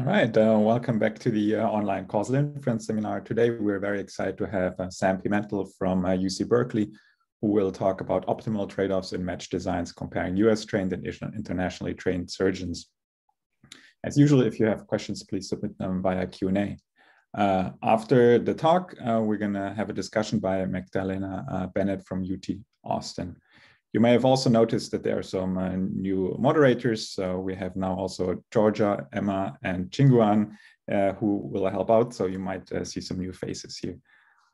All right, uh, welcome back to the uh, online causal inference seminar. Today, we're very excited to have uh, Sam Pimentel from UC uh, Berkeley, who will talk about optimal trade-offs in match designs comparing US trained and internationally trained surgeons. As usual, if you have questions, please submit them via Q&A. Uh, after the talk, uh, we're gonna have a discussion by Magdalena Bennett from UT Austin. You may have also noticed that there are some uh, new moderators. So we have now also Georgia, Emma, and Chinguan uh, who will help out. So you might uh, see some new faces here.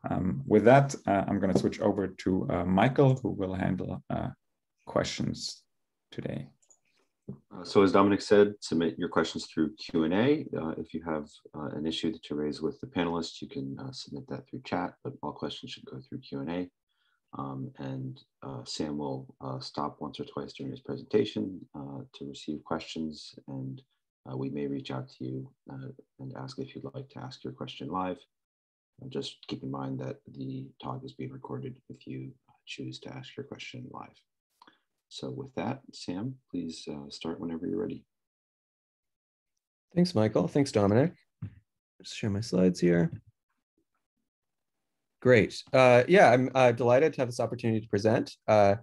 Um, with that, uh, I'm going to switch over to uh, Michael, who will handle uh, questions today. so as Dominic said, submit your questions through Q&A. if you have an issue that you raise with the panelists, you can submit that through chat, but all questions should go through Q&A. Um, and uh, Sam will uh, stop once or twice during his presentation uh, to receive questions and uh, we may reach out to you uh, and ask if you'd like to ask your question live. just keep in mind that the talk is being recorded if you choose to ask your question live. So with that, Sam, please uh, start whenever you're ready. Thanks, Michael. Thanks, Dominic. Just share my slides here. Great. Uh, yeah, I'm uh, delighted to have this opportunity to present. Uh,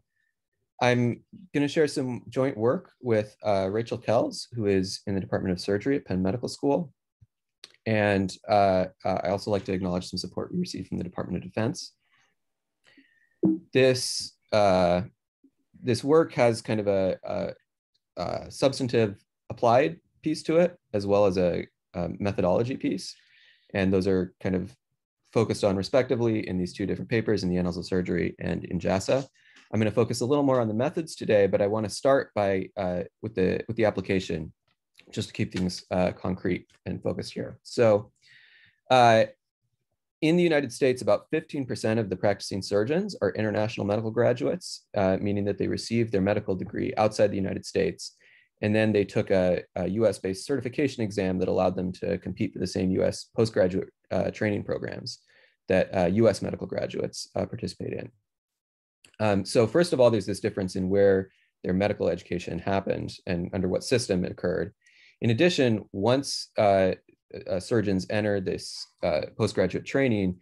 I'm going to share some joint work with uh, Rachel Kelz, who is in the Department of Surgery at Penn Medical School. And uh, uh, I also like to acknowledge some support we received from the Department of Defense. This, this work has kind of a, a, a, substantive applied piece to it, as well as a, a methodology piece. And those are kind of focused on respectively in these two different papers in the Annals of Surgery and in JASA. I'm going to focus a little more on the methods today, but I want to start by uh, with the with the application, just to keep things uh, concrete and focused here. So, uh, in the United States, about 15% of the practicing surgeons are international medical graduates, uh, meaning that they received their medical degree outside the United States, and then they took a, a US-based certification exam that allowed them to compete for the same US postgraduate uh, training programs that uh, US medical graduates uh, participate in. Um, so first of all, there's this difference in where their medical education happened and under what system it occurred. In addition, once uh, uh, surgeons enter this uh, postgraduate training,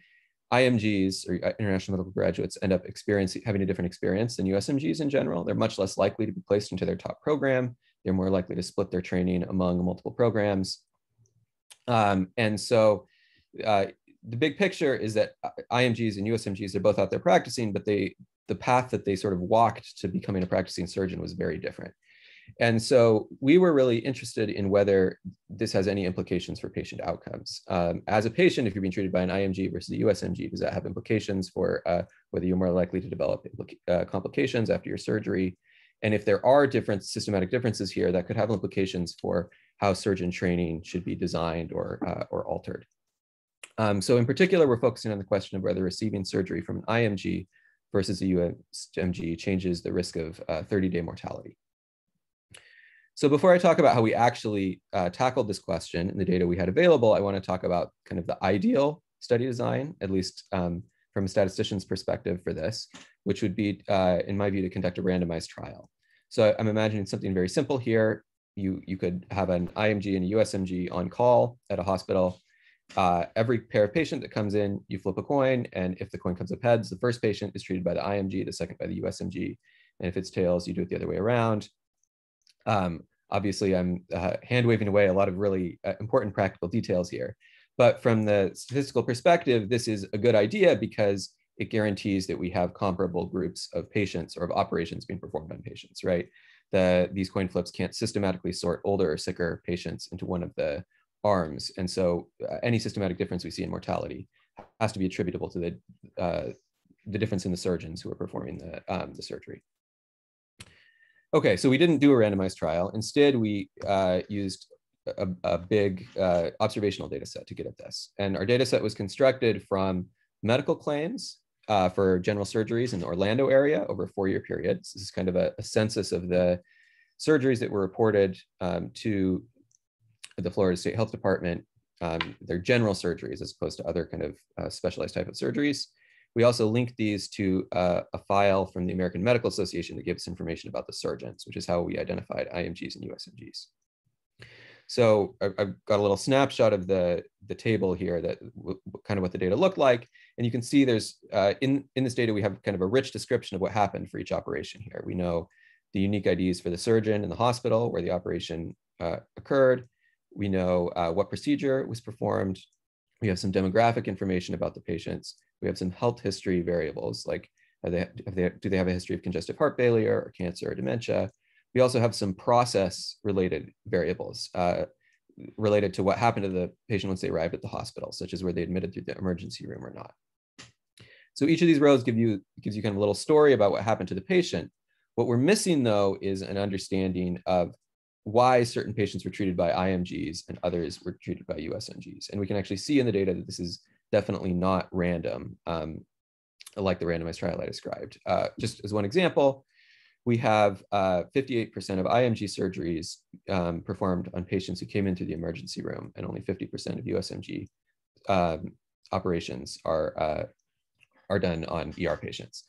IMGs or international medical graduates end up experiencing having a different experience than USMGs in general. They're much less likely to be placed into their top program. They're more likely to split their training among multiple programs. Um, and so uh, the big picture is that uh, IMGs and USMGs, they're both out there practicing, but they the path that they sort of walked to becoming a practicing surgeon was very different. And so we were really interested in whether this has any implications for patient outcomes. Um, as a patient, if you're being treated by an IMG versus a USMG, does that have implications for uh, whether you're more likely to develop uh, complications after your surgery? And if there are different systematic differences here, that could have implications for how surgeon training should be designed or, uh, or altered. Um, so in particular, we're focusing on the question of whether receiving surgery from an IMG versus a UMG changes the risk of 30-day uh, mortality. So before I talk about how we actually uh, tackled this question and the data we had available, I want to talk about kind of the ideal study design, at least um, from a statistician's perspective for this, which would be, uh, in my view, to conduct a randomized trial. So I'm imagining something very simple here. You, you could have an IMG and a USMG on call at a hospital uh, every pair of patient that comes in, you flip a coin, and if the coin comes up heads, the first patient is treated by the IMG, the second by the USMG, and if it's tails, you do it the other way around. Um, obviously, I'm uh, hand waving away a lot of really uh, important practical details here, but from the statistical perspective, this is a good idea because it guarantees that we have comparable groups of patients or of operations being performed on patients, right? That these coin flips can't systematically sort older or sicker patients into one of the arms. And so uh, any systematic difference we see in mortality has to be attributable to the, uh, the difference in the surgeons who are performing the, um, the surgery. Okay, so we didn't do a randomized trial. Instead, we uh, used a, a big uh, observational data set to get at this. And our data set was constructed from medical claims uh, for general surgeries in the Orlando area over a four-year period. So this is kind of a, a, census of the surgeries that were reported um, to the Florida State Health Department, um, they're general surgeries as opposed to other kind of uh, specialized type of surgeries. We also link these to uh, a file from the American Medical Association that gives information about the surgeons, which is how we identified IMGs and USMGs. So I've got a little snapshot of the, the table here that kind of what the data looked like. And you can see there's, uh, in, in this data, we have kind of a rich description of what happened for each operation here. We know the unique IDs for the surgeon in the hospital where the operation uh, occurred. We know uh, what procedure was performed. We have some demographic information about the patients. We have some health history variables like they, they, do they have a history of congestive heart failure or cancer or dementia? We also have some process related variables uh, related to what happened to the patient once they arrived at the hospital, such as were they admitted through the emergency room or not. So each of these rows give you, gives you kind of a little story about what happened to the patient. What we're missing though is an understanding of why certain patients were treated by IMGs and others were treated by USMGs. And we can actually see in the data that this is definitely not random, um, like the randomized trial I described. Uh, just as one example, we have 58% uh, of IMG surgeries um, performed on patients who came into the emergency room, and only 50% of USMG um, operations are, uh, are done on ER patients.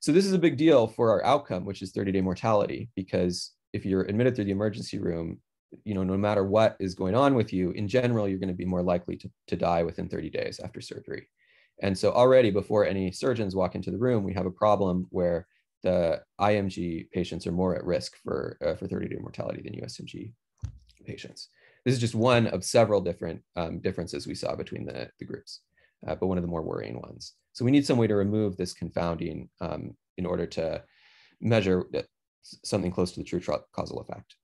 So this is a big deal for our outcome, which is 30-day mortality, because if you're admitted through the emergency room, you know, no matter what is going on with you, in general, you're going to be more likely to, to die within 30 days after surgery. And so already before any surgeons walk into the room, we have a problem where the IMG patients are more at risk for, uh, for 30 day mortality than USMG patients. This is just one of several different um, differences we saw between the, the groups, uh, but one of the more worrying ones. So we need some way to remove this confounding um, in order to measure something close to the true causal effect.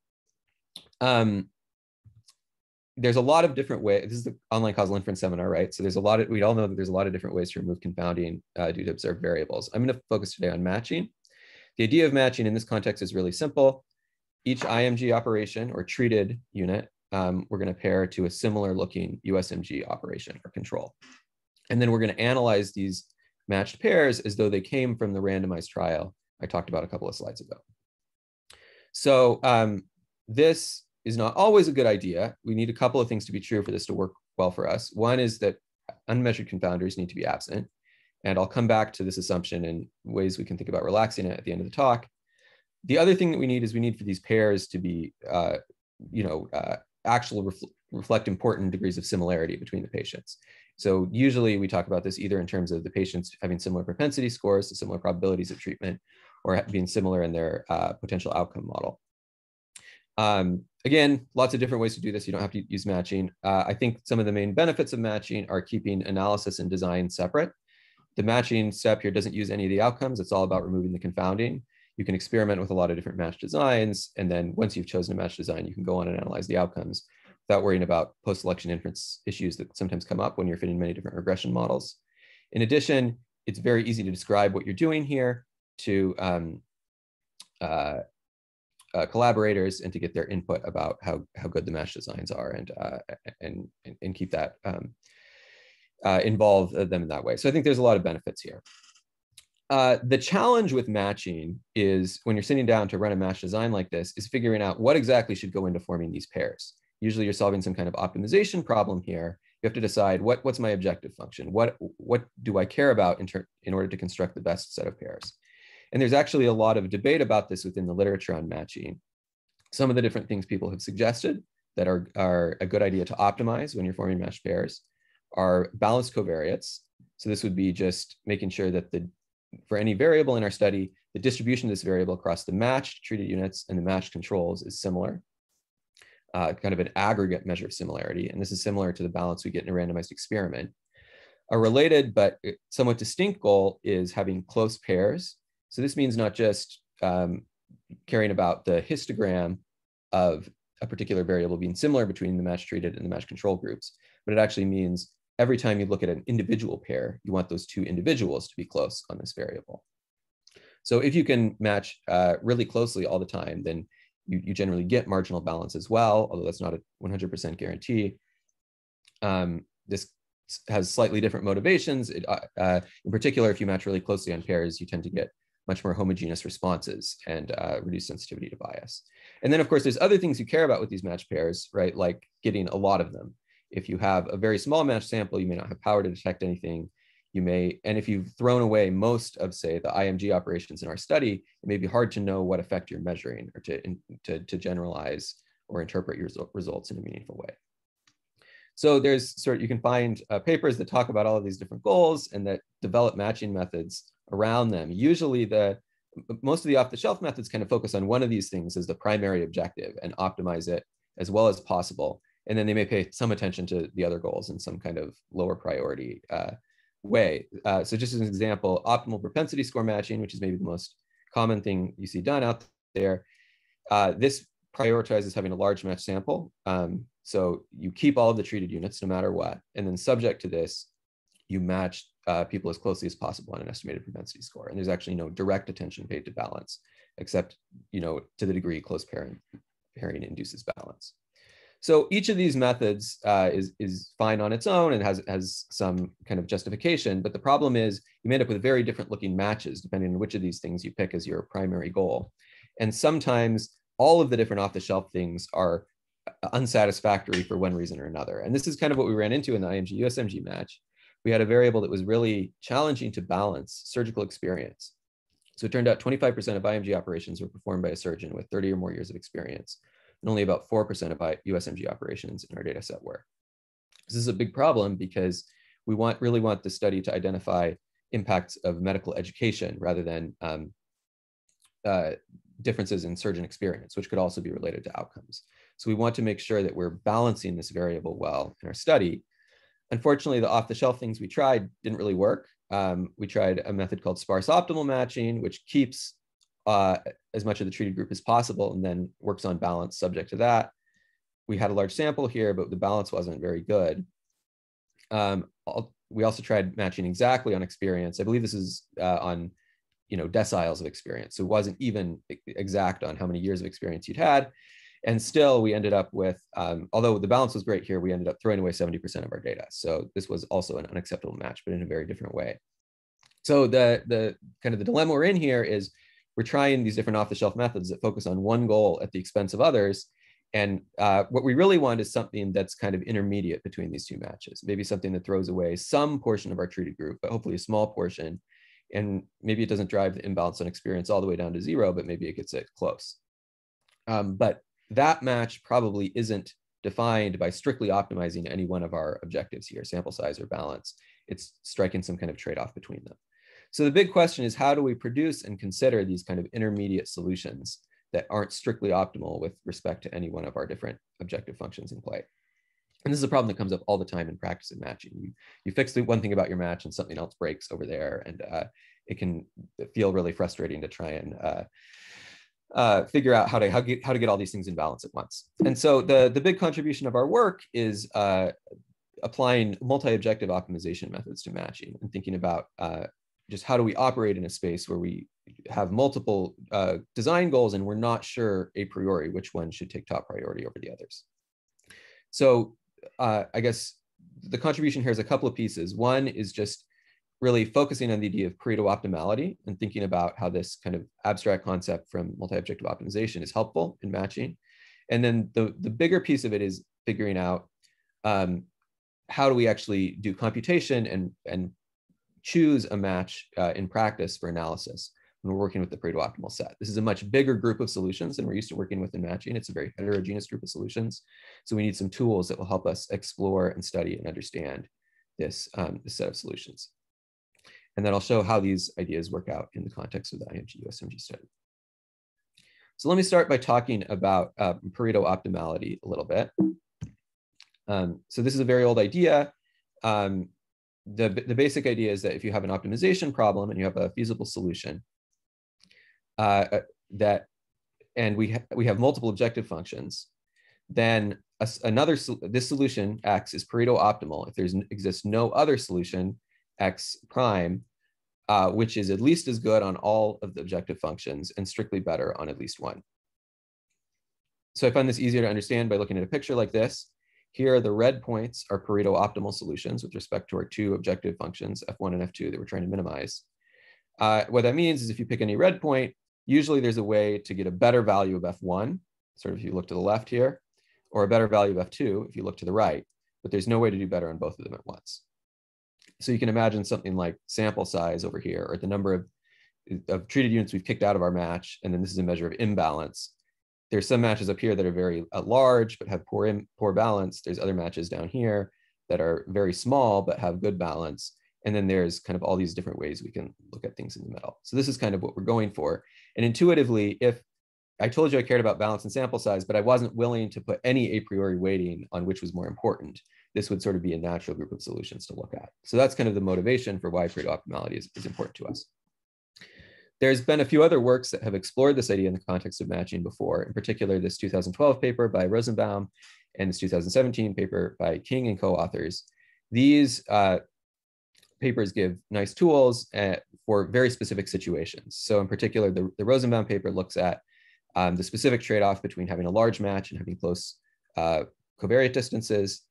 Um, there's a lot of different ways. This is the online causal inference seminar, right? So there's a lot of, we all know that there's a lot of different ways to remove confounding uh, due to observed variables. I'm going to focus today on matching. The idea of matching in this context is really simple. Each IMG operation or treated unit, um, we're going to pair to a similar looking USMG operation or control. And then we're going to analyze these matched pairs as though they came from the randomized trial I talked about a couple of slides ago. So um, this is not always a good idea. We need a couple of things to be true for this to work well for us. One is that unmeasured confounders need to be absent. And I'll come back to this assumption and ways we can think about relaxing it at the end of the talk. The other thing that we need is we need for these pairs to be, uh, you know, uh, ref reflect important degrees of similarity between the patients. So usually we talk about this either in terms of the patients having similar propensity scores, similar probabilities of treatment, or being similar in their uh, potential outcome model. Um, again, lots of different ways to do this. You don't have to use matching. Uh, I think some of the main benefits of matching are keeping analysis and design separate. The matching step here doesn't use any of the outcomes. It's all about removing the confounding. You can experiment with a lot of different match designs. And then once you've chosen a match design, you can go on and analyze the outcomes without worrying about post-selection inference issues that sometimes come up when you're fitting many different regression models. In addition, it's very easy to describe what you're doing here to um, uh, uh, collaborators and to get their input about how, how good the match designs are and, uh, and, and, keep that um, uh, involve them in that way. So I think there's a lot of benefits here. Uh, the challenge with matching is when you're sitting down to run a match design like this is figuring out what exactly should go into forming these pairs. Usually you're solving some kind of optimization problem here. You have to decide what, what's my objective function? What, what do I care about in, in order to construct the best set of pairs? And there's actually a lot of debate about this within the literature on matching. Some of the different things people have suggested that are, are a good idea to optimize when you're forming matched pairs are balanced covariates. So this would be just making sure that the for any variable in our study, the distribution of this variable across the matched treated units and the matched controls is similar, uh, kind of an aggregate measure of similarity. And this is similar to the balance we get in a randomized experiment. A related but somewhat distinct goal is having close pairs so this means not just um, caring about the histogram of a particular variable being similar between the match treated and the match control groups, but it actually means every time you look at an individual pair, you want those two individuals to be close on this variable. So if you can match uh, really closely all the time, then you, you, generally get marginal balance as well, although that's not a 100% guarantee. Um, this has slightly different motivations. It, uh, uh, in particular, if you match really closely on pairs, you tend to get much more homogeneous responses and uh, reduce sensitivity to bias. And then of course, there's other things you care about with these match pairs, right? Like getting a lot of them. If you have a very small match sample, you may not have power to detect anything. You may, and if you've thrown away most of say the IMG operations in our study, it may be hard to know what effect you're measuring or to, to, to generalize or interpret your results in a meaningful way. So there's sort of, you can find uh, papers that talk about all of these different goals and that develop matching methods around them. Usually the, most of the off the shelf methods kind of focus on one of these things as the primary objective and optimize it as well as possible. And then they may pay some attention to the other goals in some kind of lower priority uh, way. Uh, so just as an example, optimal propensity score matching, which is maybe the most common thing you see done out there. Uh, this prioritizes having a large match sample. Um, so you keep all of the treated units no matter what. And then subject to this, you match uh, people as closely as possible on an estimated propensity score. And there's actually no direct attention paid to balance, except, you know, to the degree close pairing, pairing induces balance. So each of these methods uh, is, is fine on its own and has, has some kind of justification. But the problem is you end up with very different looking matches depending on which of these things you pick as your primary goal. And sometimes all of the different off the shelf things are unsatisfactory for one reason or another. And this is kind of what we ran into in the IMG USMG match. We had a variable that was really challenging to balance surgical experience. So it turned out 25% of IMG operations were performed by a surgeon with 30 or more years of experience and only about 4% of USMG operations in our data set were. This is a big problem because we want really want the study to identify impacts of medical education rather than um, uh, differences in surgeon experience, which could also be related to outcomes. So we want to make sure that we're balancing this variable well in our study. Unfortunately, the off-the-shelf things we tried didn't really work. Um, we tried a method called sparse optimal matching, which keeps uh, as much of the treated group as possible and then works on balance subject to that. We had a large sample here, but the balance wasn't very good. Um, we also tried matching exactly on experience. I believe this is uh, on you know deciles of experience. So it wasn't even exact on how many years of experience you'd had. And still we ended up with, um, although the balance was great here, we ended up throwing away 70% of our data. So this was also an unacceptable match, but in a very different way. So the, the kind of the dilemma we're in here is we're trying these different off-the-shelf methods that focus on one goal at the expense of others. And uh, what we really want is something that's kind of intermediate between these two matches, maybe something that throws away some portion of our treated group, but hopefully a small portion. And maybe it doesn't drive the imbalance on experience all the way down to zero, but maybe it gets it close. Um, but that match probably isn't defined by strictly optimizing any one of our objectives here, sample size or balance. It's striking some kind of trade-off between them. So the big question is how do we produce and consider these kind of intermediate solutions that aren't strictly optimal with respect to any one of our different objective functions in play? And this is a problem that comes up all the time in practice and matching. You, you fix the one thing about your match and something else breaks over there. And uh, it can feel really frustrating to try and uh, uh, figure out how to how, get, how to get all these things in balance at once. And so the, the big contribution of our work is uh, applying multi-objective optimization methods to matching and thinking about uh, just how do we operate in a space where we have multiple uh, design goals and we're not sure a priori which one should take top priority over the others. So uh, I guess the contribution here is a couple of pieces. One is just really focusing on the idea of Pareto optimality and thinking about how this kind of abstract concept from multi-objective optimization is helpful in matching. And then the, the bigger piece of it is figuring out um, how do we actually do computation and, and choose a match uh, in practice for analysis when we're working with the Pareto optimal set. This is a much bigger group of solutions than we're used to working with in matching. It's a very heterogeneous group of solutions. So we need some tools that will help us explore and study and understand this, um, this set of solutions. And then I'll show how these ideas work out in the context of the IMG USMG study. So let me start by talking about uh, Pareto optimality a little bit. Um, so this is a very old idea. Um, the, the basic idea is that if you have an optimization problem and you have a feasible solution, uh, uh that and we ha we have multiple objective functions, then a, another this solution x is Pareto optimal if there's exists no other solution x prime, uh, which is at least as good on all of the objective functions and strictly better on at least one. So I find this easier to understand by looking at a picture like this. Here, the red points are Pareto optimal solutions with respect to our two objective functions, F1 and F2, that we're trying to minimize. Uh, what that means is if you pick any red point, usually there's a way to get a better value of F1, sort of if you look to the left here, or a better value of F2 if you look to the right, but there's no way to do better on both of them at once. So you can imagine something like sample size over here, or the number of, of treated units we've kicked out of our match, and then this is a measure of imbalance. There's some matches up here that are very uh, large but have poor in, poor balance. There's other matches down here that are very small but have good balance. And then there's kind of all these different ways we can look at things in the middle. So this is kind of what we're going for. And intuitively, if I told you I cared about balance and sample size, but I wasn't willing to put any a priori weighting on which was more important, this would sort of be a natural group of solutions to look at. So that's kind of the motivation for why Pareto optimality is, is important to us. There's been a few other works that have explored this idea in the context of matching before, in particular this 2012 paper by Rosenbaum and this 2017 paper by King and co-authors. These uh, papers give nice tools at, uh, for very specific situations. So in particular, the, the Rosenbaum paper looks at um, the specific trade-off between having a large match and having close uh, covariate distances.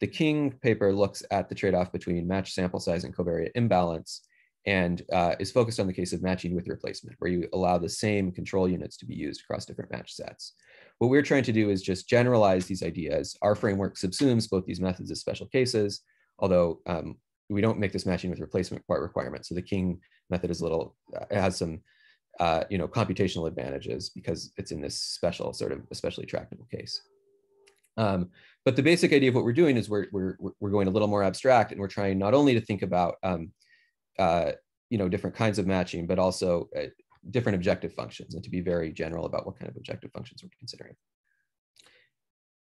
The King paper looks at the trade-off between match sample size and covariate imbalance and uh, is focused on the case of matching with replacement, where you allow the same control units to be used across different match sets. What we're trying to do is just generalize these ideas. Our framework subsumes both these methods as special cases, although um, we don't make this matching with replacement part requirement. So the King method is a little, uh, it has some, uh, you know, computational advantages because it's in this special sort of especially tractable case. Um, but the basic idea of what we're doing is we're, we're, we're going a little more abstract and we're trying not only to think about um, uh, you know, different kinds of matching, but also uh, different objective functions and to be very general about what kind of objective functions we're considering.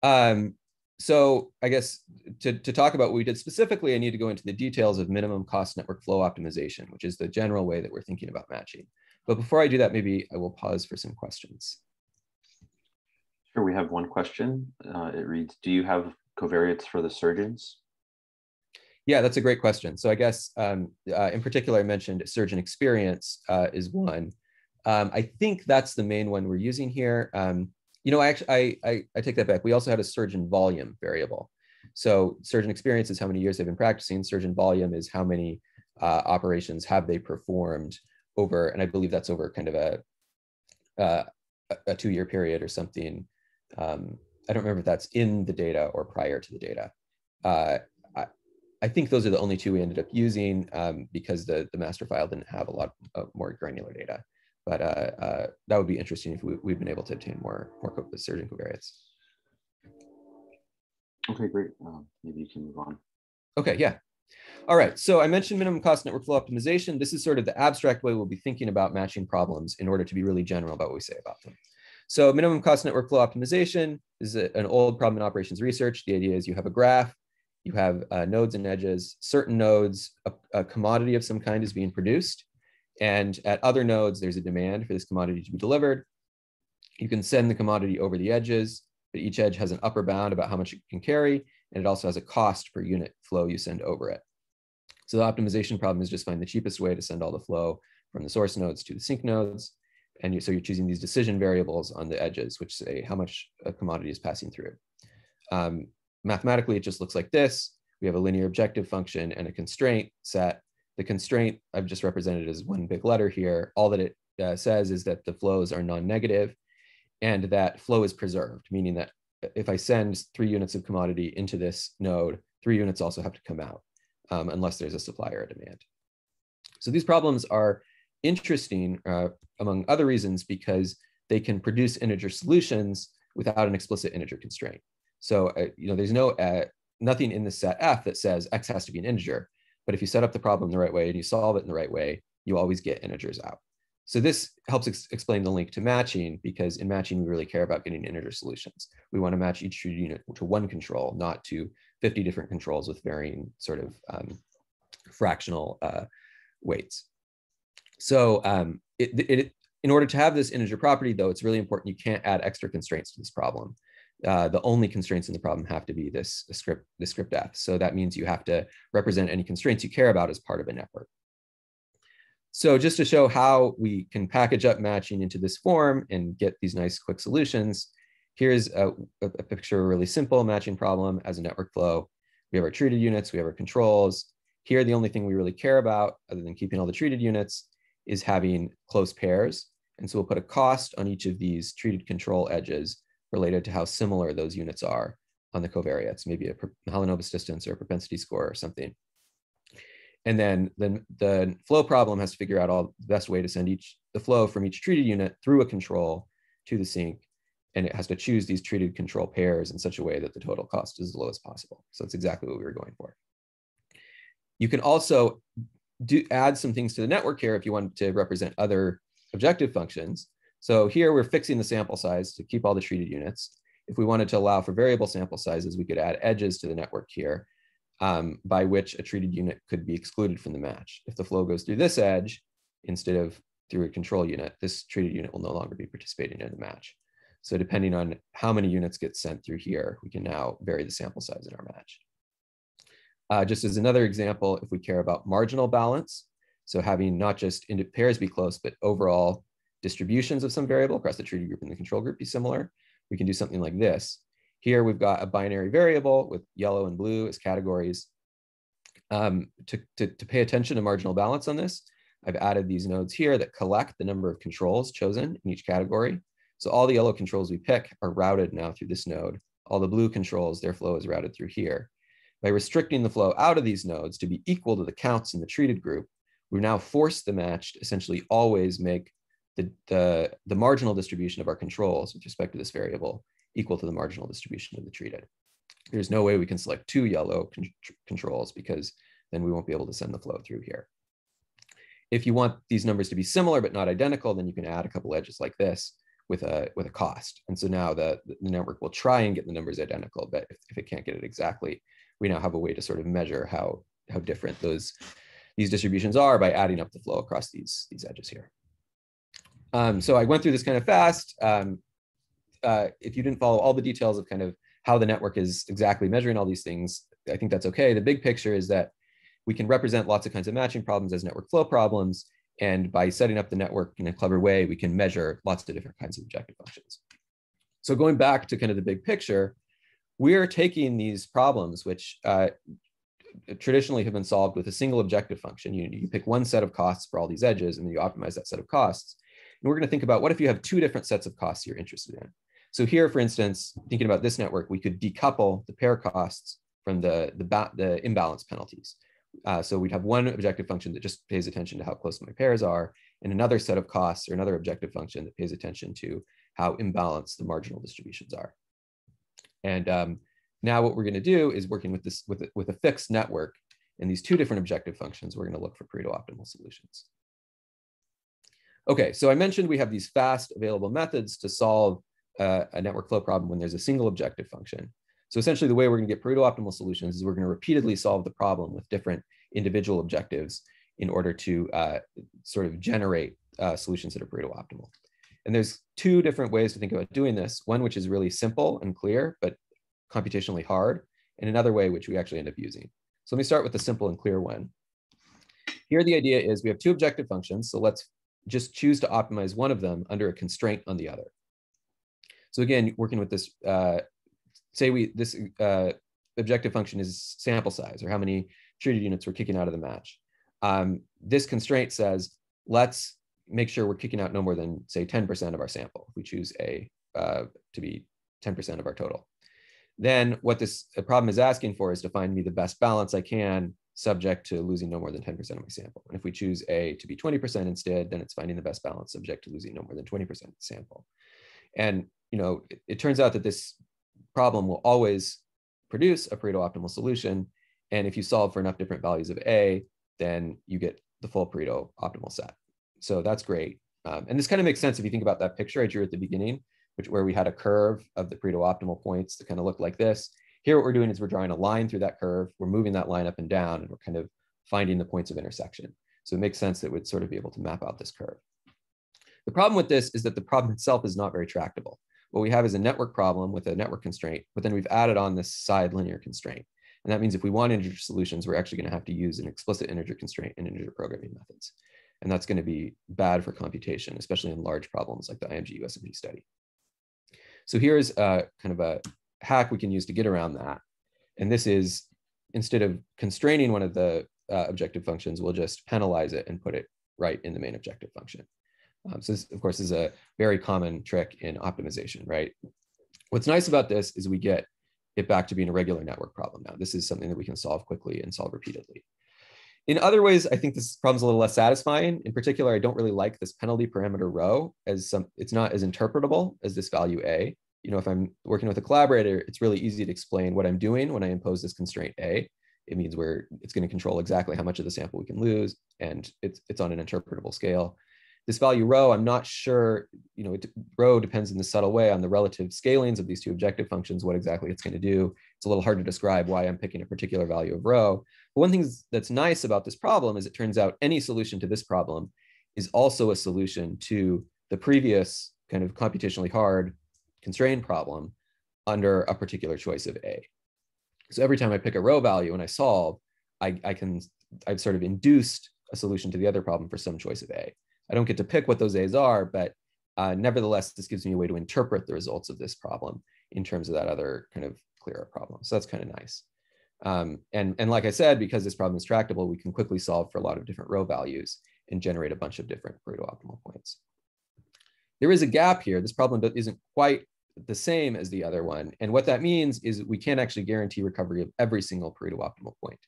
Um, so I guess to, to talk about what we did specifically, I need to go into the details of minimum cost network flow optimization, which is the general way that we're thinking about matching. But before I do that, maybe I will pause for some questions. Sure, we have one question. Uh, it reads, do you have covariates for the surgeons? Yeah, that's a great question. So I guess um, uh, in particular, I mentioned surgeon experience uh, is one. Um, I think that's the main one we're using here. Um, you know, I actually, I, I, I, take that back. We also had a surgeon volume variable. So surgeon experience is how many years they've been practicing. Surgeon volume is how many uh, operations have they performed over, and I believe that's over kind of a, uh, a two-year period or something. Um, I don't remember if that's in the data or prior to the data. I think those are the only two we ended up using um, because the, the master file didn't have a lot of more granular data. But uh, uh, that would be interesting if we, we've been able to obtain more, more surgeon covariates. Okay, great. Um, maybe you can move on. Okay, yeah. All right, so I mentioned minimum cost network flow optimization. This is sort of the abstract way we'll be thinking about matching problems in order to be really general about what we say about them. So minimum cost network flow optimization is a, an old problem in operations research. The idea is you have a graph, you have uh, nodes and edges. Certain nodes, a, a, commodity of some kind is being produced. And at other nodes, there's a demand for this commodity to be delivered. You can send the commodity over the edges, but each edge has an upper bound about how much it can carry. And it also has a cost per unit flow you send over it. So the optimization problem is just find the cheapest way to send all the flow from the source nodes to the sink nodes. And you, so you're choosing these decision variables on the edges, which say how much a commodity is passing through. Um, mathematically, it just looks like this. We have a linear objective function and a constraint set. The constraint I've just represented as one big letter here. All that it uh, says is that the flows are non-negative and that flow is preserved, meaning that if I send three units of commodity into this node, three units also have to come out um, unless there's a supply or a demand. So these problems are interesting, uh, among other reasons, because they can produce integer solutions without an explicit integer constraint. So, uh, you know, there's no uh, nothing in the set F that says X has to be an integer. But if you set up the problem the right way and you solve it in the right way, you always get integers out. So this helps ex explain the link to matching because in matching, we really care about getting integer solutions. We want to match each unit to one control, not to 50 different controls with varying sort of um, fractional uh, weights. So um, it, it, in order to have this integer property, though, it's really important you can't add extra constraints to this problem uh, the only constraints in the problem have to be this script, the script F. So that means you have to represent any constraints you care about as part of a network. So just to show how we can package up matching into this form and get these nice quick solutions, here's a, a picture of a really simple matching problem as a network flow. We have our treated units, we have our controls. Here, the only thing we really care about, other than keeping all the treated units, is having close pairs. And so we'll put a cost on each of these treated control edges related to how similar those units are on the covariates, maybe a Mahalanobis distance or a propensity score or something. And then the, the flow problem has to figure out all the best way to send each the flow from each treated unit through a control to the sink and it has to choose these treated control pairs in such a way that the total cost is as low as possible. So that's exactly what we were going for. You can also do add some things to the network here if you want to represent other objective functions. So here we're fixing the sample size to keep all the treated units. If we wanted to allow for variable sample sizes, we could add edges to the network here um, by which a treated unit could be excluded from the match. If the flow goes through this edge instead of through a control unit, this treated unit will no longer be participating in the match. So depending on how many units get sent through here, we can now vary the sample size in our match. Uh, just as another example, if we care about marginal balance, so having not just pairs be close, but overall distributions of some variable across the treated group and the control group be similar, we can do something like this. Here we've got a binary variable with yellow and blue as categories. Um, to, to, to pay attention to marginal balance on this, I've added these nodes here that collect the number of controls chosen in each category. So all the yellow controls we pick are routed now through this node. All the blue controls, their flow is routed through here. By restricting the flow out of these nodes to be equal to the counts in the treated group, we've now forced the match to essentially always make the, the, the marginal distribution of our controls with respect to this variable equal to the marginal distribution of the treated. There's no way we can select two yellow con controls because then we won't be able to send the flow through here. If you want these numbers to be similar but not identical, then you can add a couple edges like this with a with a cost. And so now the, the network will try and get the numbers identical, but if, if it can't get it exactly, we now have a way to sort of measure how how different those these distributions are by adding up the flow across these these edges here. Um, so I went through this kind of fast. Um, uh, if you didn't follow all the details of kind of how the network is exactly measuring all these things, I think that's okay. The big picture is that we can represent lots of kinds of matching problems as network flow problems. And by setting up the network in a clever way, we can measure lots of different kinds of objective functions. So going back to kind of the big picture, we're taking these problems, which uh, traditionally have been solved with a single objective function. You, you pick one set of costs for all these edges, and then you optimize that set of costs. And we're going to think about what if you have two different sets of costs you're interested in. So here, for instance, thinking about this network, we could decouple the pair costs from the, the, the imbalance penalties. Uh, so we'd have one objective function that just pays attention to how close my pairs are, and another set of costs or another objective function that pays attention to how imbalanced the marginal distributions are. And um, now what we're going to do is working with this with, with a fixed network and these two different objective functions, we're going to look for Pareto optimal solutions. Okay, so I mentioned we have these fast available methods to solve uh, a network flow problem when there's a single objective function. So essentially the way we're gonna get Pareto optimal solutions is we're gonna repeatedly solve the problem with different individual objectives in order to uh, sort of generate uh, solutions that are Pareto optimal. And there's two different ways to think about doing this. One which is really simple and clear, but computationally hard, and another way which we actually end up using. So let me start with the simple and clear one. Here the idea is we have two objective functions, so let's just choose to optimize one of them under a constraint on the other. So again, working with this, uh, say we this uh, objective function is sample size or how many treated units we're kicking out of the match. Um, this constraint says, let's make sure we're kicking out no more than say 10% of our sample. If we choose A uh, to be 10% of our total. Then what this problem is asking for is to find me the best balance I can subject to losing no more than 10% of my sample. And if we choose A to be 20% instead, then it's finding the best balance subject to losing no more than 20% of the sample. And you know, it, it, turns out that this problem will always produce a Pareto optimal solution. And if you solve for enough different values of A, then you get the full Pareto optimal set. So that's great. Um, and this kind of makes sense if you think about that picture I drew at the beginning, which where we had a curve of the Pareto optimal points that kind of look like this. Here, what we're doing is we're drawing a line through that curve. We're moving that line up and down, and we're kind of finding the points of intersection. So it makes sense that we'd sort of be able to map out this curve. The problem with this is that the problem itself is not very tractable what we have is a network problem with a network constraint, but then we've added on this side linear constraint. And that means if we want integer solutions, we're actually going to have to use an explicit integer constraint in integer programming methods. And that's going to be bad for computation, especially in large problems like the IMG USMG study. So here's a, uh, kind of a hack we can use to get around that. And this is instead of constraining one of the uh, objective functions, we'll just penalize it and put it right in the main objective function. Um, so this, of course, is a very common trick in optimization, right? What's nice about this is we get it back to being a regular network problem now. This is something that we can solve quickly and solve repeatedly. In other ways, I think this problem's a little less satisfying. In particular, I don't really like this penalty parameter rho as some, it's not as interpretable as this value A. you know, if I'm working with a collaborator, it's really easy to explain what I'm doing when I impose this constraint A. It means where it's going to control exactly how much of the sample we can lose, and it's it's on an interpretable scale. This value rho, I'm not sure, you know, it, rho depends in the subtle way on the relative scalings of these two objective functions, what exactly it's going to do. It's a little hard to describe why I'm picking a particular value of rho. But one thing that's nice about this problem is it turns out any solution to this problem is also a solution to the previous kind of computationally hard constrained problem under a particular choice of A. So every time I pick a rho value and I solve, I, I can, I've sort of induced a solution to the other problem for some choice of A. I don't get to pick what those A's are, but uh, nevertheless, this gives me a way to interpret the results of this problem in terms of that other kind of clearer problem. So that's kind of nice. Um, and, and like I said, because this problem is tractable, we can quickly solve for a lot of different rho values and generate a bunch of different Pareto optimal points. There is a gap here. This problem isn't quite the same as the other one. And what that means is we can't actually guarantee recovery of every single Pareto optimal point.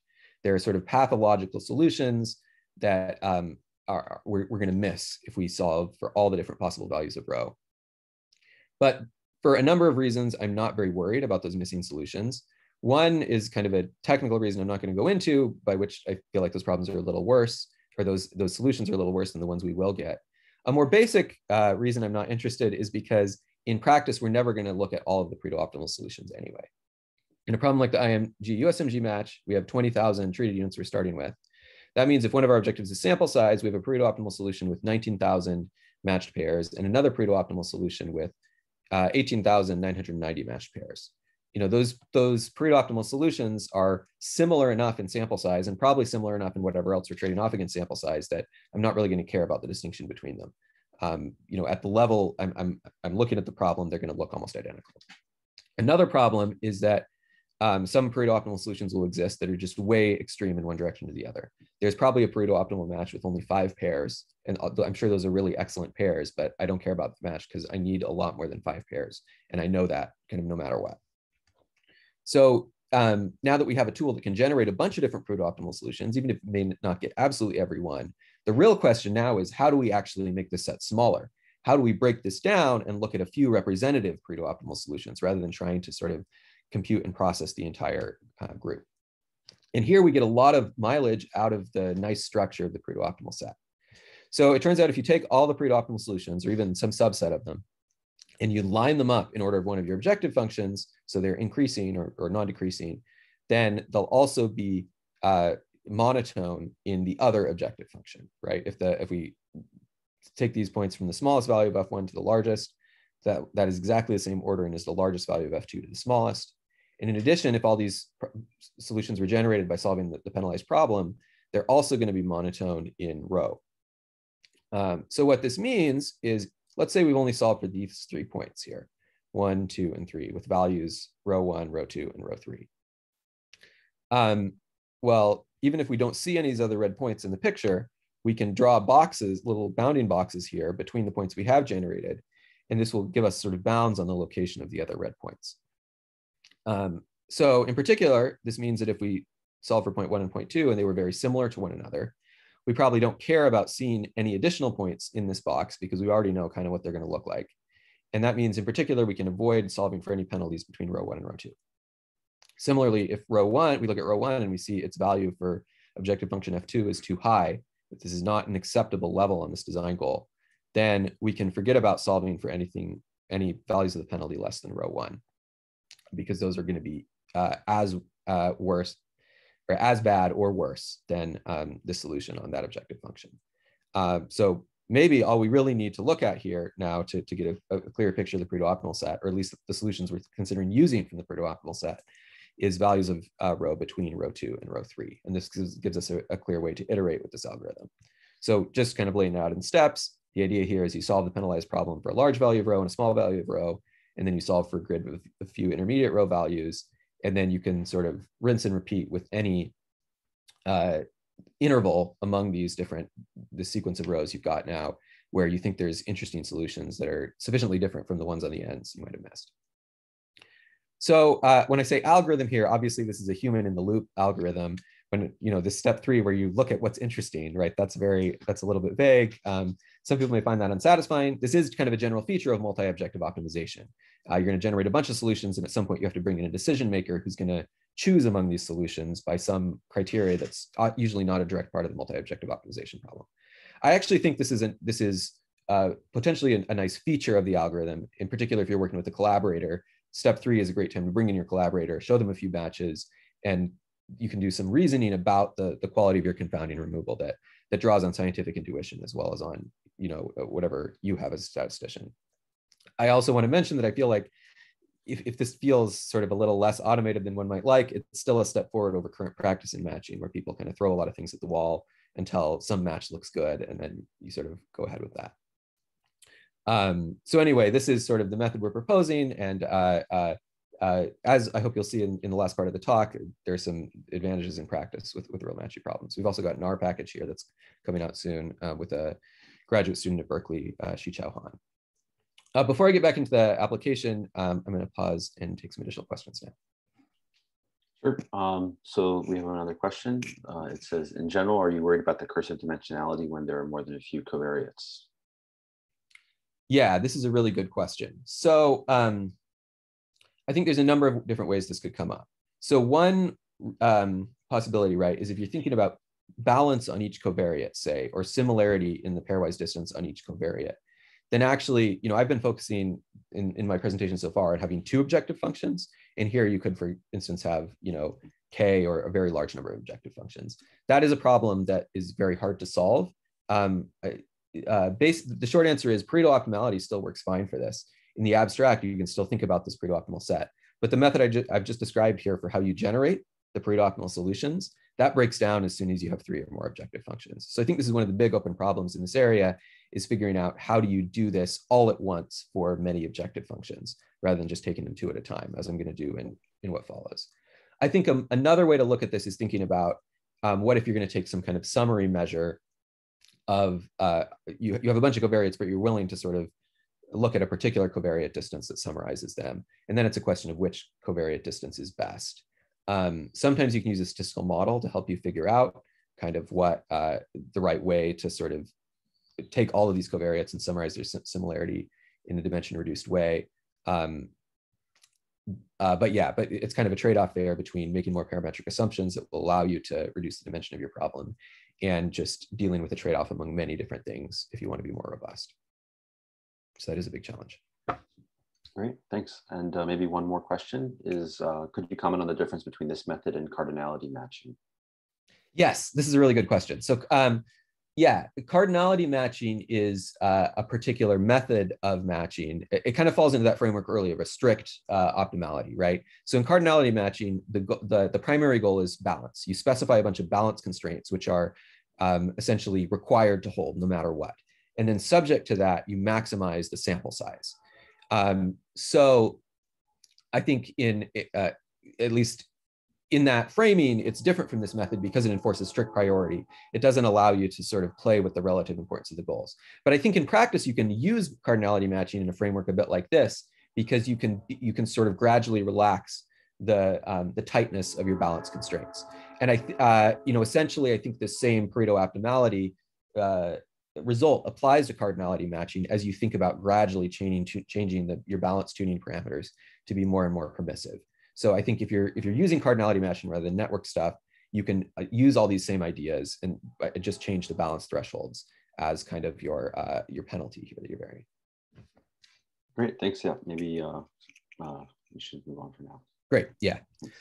There are sort of pathological solutions that um, are, we're, we're going to miss if we solve for all the different possible values of rho. But for a number of reasons, I'm not very worried about those missing solutions. One is kind of a technical reason I'm not going to go into, by which I feel like those problems are a little worse, or those, those solutions are a little worse than the ones we will get. A more basic uh, reason I'm not interested is because in practice, we're never going to look at all of the Pareto optimal solutions anyway. In a problem like the IMG USMG match, we have 20,000 treated units we're starting with. That means if one of our objectives is sample size, we have a Pareto optimal solution with 19,000 matched pairs and another Pareto optimal solution with uh, 18,990 matched pairs. You know, those, those Pareto optimal solutions are similar enough in sample size and probably similar enough in whatever else we're trading off against sample size that I'm not really going to care about the distinction between them um, you know, at the level I'm, I'm, I'm looking at the problem, they're going to look almost identical. Another problem is that um, some Pareto optimal solutions will exist that are just way extreme in one direction to the other. There's probably a Pareto optimal match with only five pairs, and I'm sure those are really excellent pairs, but I don't care about the match because I need a lot more than five pairs, and I know that kind of no matter what. So um, now that we have a tool that can generate a bunch of different Pareto optimal solutions, even if it may not get absolutely every one, the real question now is how do we actually make this set smaller? How do we break this down and look at a few representative Pareto optimal solutions rather than trying to sort of compute and process the entire uh, group? And here we get a lot of mileage out of the nice structure of the Pareto optimal set. So it turns out if you take all the Pareto optimal solutions or even some subset of them, and you line them up in order of one of your objective functions, so they're increasing or, or non-decreasing, then they'll also be uh, monotone in the other objective function, right? If the if we take these points from the smallest value of f1 to the largest, that, that is exactly the same ordering as the largest value of f2 to the smallest. And in addition, if all these solutions were generated by solving the, the penalized problem, they're also going to be monotone in rho. Um, so what this means is, let's say we've only solved for these three points here, one, two, and three, with values rho one, rho two, and rho three. Um, well, even if we don't see any of these other red points in the picture, we can draw boxes, little bounding boxes here between the points we have generated. And this will give us sort of bounds on the location of the other red points. Um, so in particular, this means that if we solve for point one and point two and they were very similar to one another, we probably don't care about seeing any additional points in this box because we already know kind of what they're going to look like. And that means in particular, we can avoid solving for any penalties between rho one and rho two. Similarly, if rho one, we look at rho one and we see its value for objective function f2 is too high, if this is not an acceptable level on this design goal, then we can forget about solving for anything, any values of the penalty less than rho one, because those are going to be uh, as uh, worse or as bad or worse than um, the solution on that objective function. Uh, so maybe all we really need to look at here now to, to get a, a clearer picture of the Pareto optimal set, or at least the solutions we're considering using from the Pareto optimal set, is values of uh, rho between rho two and rho three. And this gives, gives us a, a, clear way to iterate with this algorithm. So just kind of laying out in steps, the idea here is you solve the penalized problem for a large value of rho and a small value of rho, and then you solve for a grid with a few intermediate rho values, and then you can sort of rinse and repeat with any uh, interval among these different, the sequence of rhos you've got now, where you think there's interesting solutions that are sufficiently different from the ones on the ends you might have missed. So uh, when I say algorithm here, obviously this is a human in the loop algorithm. When you know this step three, where you look at what's interesting, right? That's very that's a little bit vague. Um, Some people may find that unsatisfying. This is kind of a general feature of multi-objective optimization. Uh, you're going to generate a bunch of solutions, and at some point you have to bring in a decision maker who's going to choose among these solutions by some criteria that's uh, usually not a direct part of the multi-objective optimization problem. I actually think this is a, this is uh, potentially a, a, nice feature of the algorithm. In particular, if you're working with a collaborator, step three is a great time to bring in your collaborator, show them a few batches, and you can do some reasoning about the, the quality of your confounding removal that that draws on scientific intuition as well as on you know uh, whatever you have as a statistician. I also want to mention that I feel like if, if this feels sort of a little less automated than one might like, it's still a step forward over current practice in matching where people kind of throw a lot of things at the wall until some match looks good and then you sort of go ahead with that. Um, so anyway, this is sort of the method we're proposing and uh, uh, uh, as I hope you'll see in, in the last part of the talk, there's some advantages in practice with, with real matching problems. We've also got an R package here that's coming out soon uh, with a graduate student at Berkeley, uh, Chao Han. Uh, before I get back into the application, um, I'm going to pause and take some additional questions now. Sure. Um, so we have another question. Uh, it says, in general, are you worried about the curse of dimensionality when there are more than a few covariates? Yeah, this is a really good question. So um, I think there's a number of different ways this could come up. So one um, possibility, right, is if you're thinking about balance on each covariate, say, or similarity in the pairwise distance on each covariate, then actually, you know, I've been focusing in, in my presentation so far on having two objective functions. And here you could, for instance, have, you know, K or a very large number of objective functions. That is a problem that is very hard to solve. Um, uh, base, the short answer is Pareto optimality still works fine for this in the abstract, you can still think about this Pareto optimal set. But the method I ju I've just described here for how you generate the Pareto optimal solutions, that breaks down as soon as you have three or more objective functions. So I think this is one of the big open problems in this area is figuring out how do you do this all at once for many objective functions rather than just taking them two at a time, as I'm going to do in, in what follows. I think um, another way to look at this is thinking about um, what if you're going to take some kind of summary measure of, uh, you, you have a bunch of covariates, but you're willing to sort of look at a particular covariate distance that summarizes them. And then it's a question of which covariate distance is best. Um, sometimes you can use a statistical model to help you figure out kind of what uh, the right way to sort of take all of these covariates and summarize their similarity in a dimension reduced way. Um, uh, but yeah, but it's kind of a trade-off there between making more parametric assumptions that will allow you to reduce the dimension of your problem and just dealing with a trade-off among many different things if you want to be more robust. So that is a big challenge. Great, thanks. And uh, maybe one more question is, uh, could you comment on the difference between this method and cardinality matching? Yes, this is a really good question. So um, yeah, cardinality matching is uh, a particular method of matching. It, it, kind of falls into that framework earlier, a strict uh, optimality, right? So in cardinality matching, the, the, the, primary goal is balance. You specify a bunch of balance constraints, which are um, essentially required to hold no matter what. And then subject to that, you maximize the sample size. Um, so I think in uh, at least in that framing, it's different from this method because it enforces strict priority. It doesn't allow you to sort of play with the relative importance of the goals. But I think in practice, you can use cardinality matching in a framework a bit like this because you can you can sort of gradually relax the um, the tightness of your balance constraints. And I, uh, you know, essentially, I think the same Pareto optimality uh, result applies to cardinality matching as you think about gradually changing to, changing the, your balance tuning parameters to be more and more permissive. So I think if you're if you're using cardinality matching rather than network stuff, you can uh, use all these same ideas and uh, just change the balance thresholds as kind of your uh, your penalty here that you're varying. Great, thanks. Yeah, maybe uh, uh, we should move on for now. Great, yeah.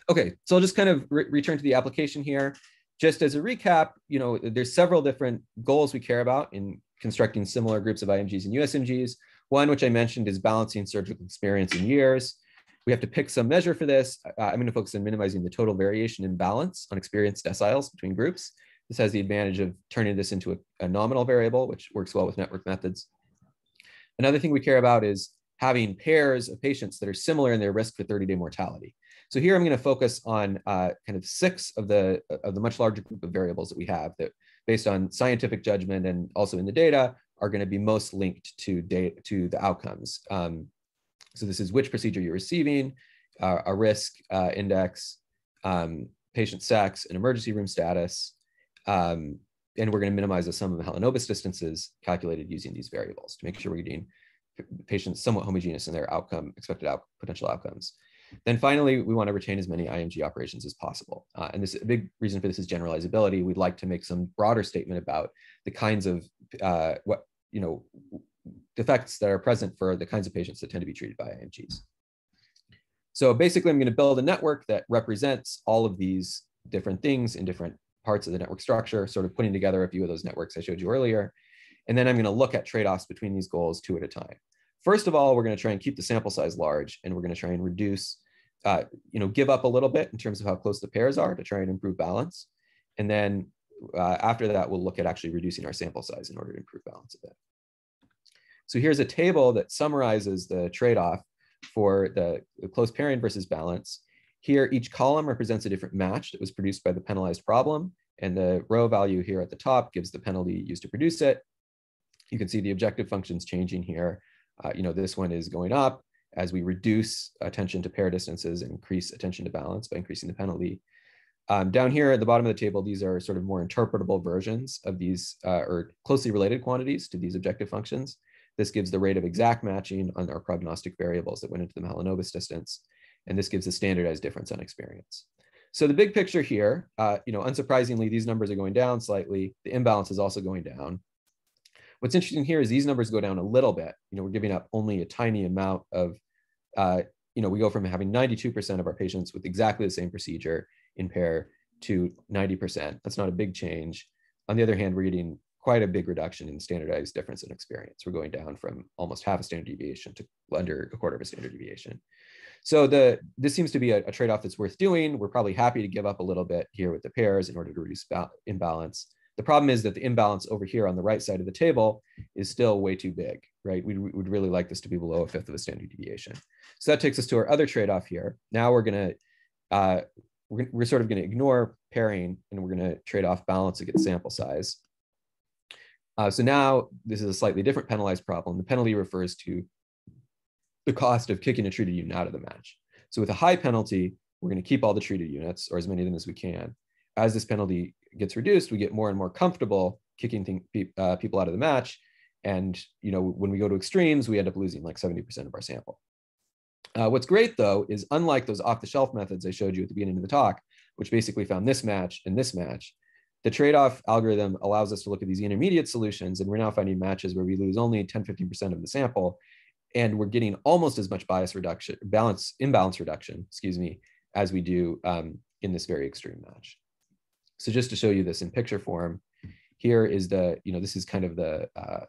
Okay, so I'll just kind of re return to the application here just as a recap, you know, there's several different goals we care about in constructing similar groups of IMGs and USMGs. One, which I mentioned, is balancing surgical experience in years. We have to pick some measure for this. Uh, I'm going to focus on minimizing the total variation in balance on experience deciles between groups. This has the advantage of turning this into a, a nominal variable, which works well with network methods. Another thing we care about is having pairs of patients that are similar in their risk for 30-day mortality. So here I'm going to focus on uh, kind of six of the of the much larger group of variables that we have that based on scientific judgment and also in the data are going to be most linked to data to the outcomes. Um, so this is which procedure you're receiving, uh, a risk uh, index, um, patient sex, and emergency room status, um, and we're going to minimize the sum of Mahalanobis distances calculated using these variables to make sure we're getting patients somewhat homogeneous in their outcome, expected out, potential outcomes. Then finally, we want to retain as many IMG operations as possible. Uh, and this a big reason for this is generalizability. We'd like to make some broader statement about the kinds of uh, what, you know, defects that are present for the kinds of patients that tend to be treated by IMGs. So basically, I'm going to build a network that represents all of these different things in different parts of the network structure, sort of putting together a few of those networks I showed you earlier. And then I'm going to look at trade-offs between these goals two at a time. First of all, we're going to try and keep the sample size large, and we're going to try and reduce, uh, you know, give up a little bit in terms of how close the pairs are to try and improve balance. And then uh, after that, we'll look at actually reducing our sample size in order to improve balance a bit. So here's a table that summarizes the trade-off for the, close pairing versus balance. Here, each column represents a different match that was produced by the penalized problem. And the row value here at the top gives the penalty used to produce it. You can see the objective functions changing here. Uh, you know, this one is going up as we reduce attention to pair distances and increase attention to balance by increasing the penalty. Um, down here at the bottom of the table, these are sort of more interpretable versions of these uh, or closely related quantities to these objective functions. This gives the rate of exact matching on our prognostic variables that went into the Mahalanobis distance. And this gives a standardized difference on experience. So the big picture here, uh, you know, unsurprisingly, these numbers are going down slightly. The imbalance is also going down. What's interesting here is these numbers go down a little bit. You know, we're giving up only a tiny amount of, uh, you know, we go from having 92% of our patients with exactly the same procedure in pair to 90%. That's not a big change. On the other hand, we're getting quite a big reduction in standardized difference in experience. We're going down from almost half a standard deviation to under a quarter of a standard deviation. So the this seems to be a, a trade-off that's worth doing. We're probably happy to give up a little bit here with the pairs in order to reduce imbalance. The problem is that the imbalance over here on the right side of the table is still way too big, right? We would really like this to be below a fifth of a standard deviation. So that takes us to our other trade-off here. Now we're gonna, uh, we're, we're sort of gonna ignore pairing and we're gonna trade off balance against sample size. Uh, so now this is a slightly different penalized problem. The penalty refers to the cost of kicking a treated unit out of the match. So with a high penalty, we're going to keep all the treated units or as many of them as we can. As this penalty gets reduced, we get more and more comfortable kicking thing, uh, people out of the match. And you know, when we go to extremes, we end up losing like 70% of our sample. Uh, what's great though is unlike those off-the-shelf methods I showed you at the beginning of the talk, which basically found this match and this match, the trade-off algorithm allows us to look at these intermediate solutions, and we're now finding matches where we lose only 10, 15% of the sample, and we're getting almost as much bias reduction, balance, imbalance reduction, excuse me, as we do um, in this very extreme match. So just to show you this in picture form, here is the, you know, this is kind of the, uh,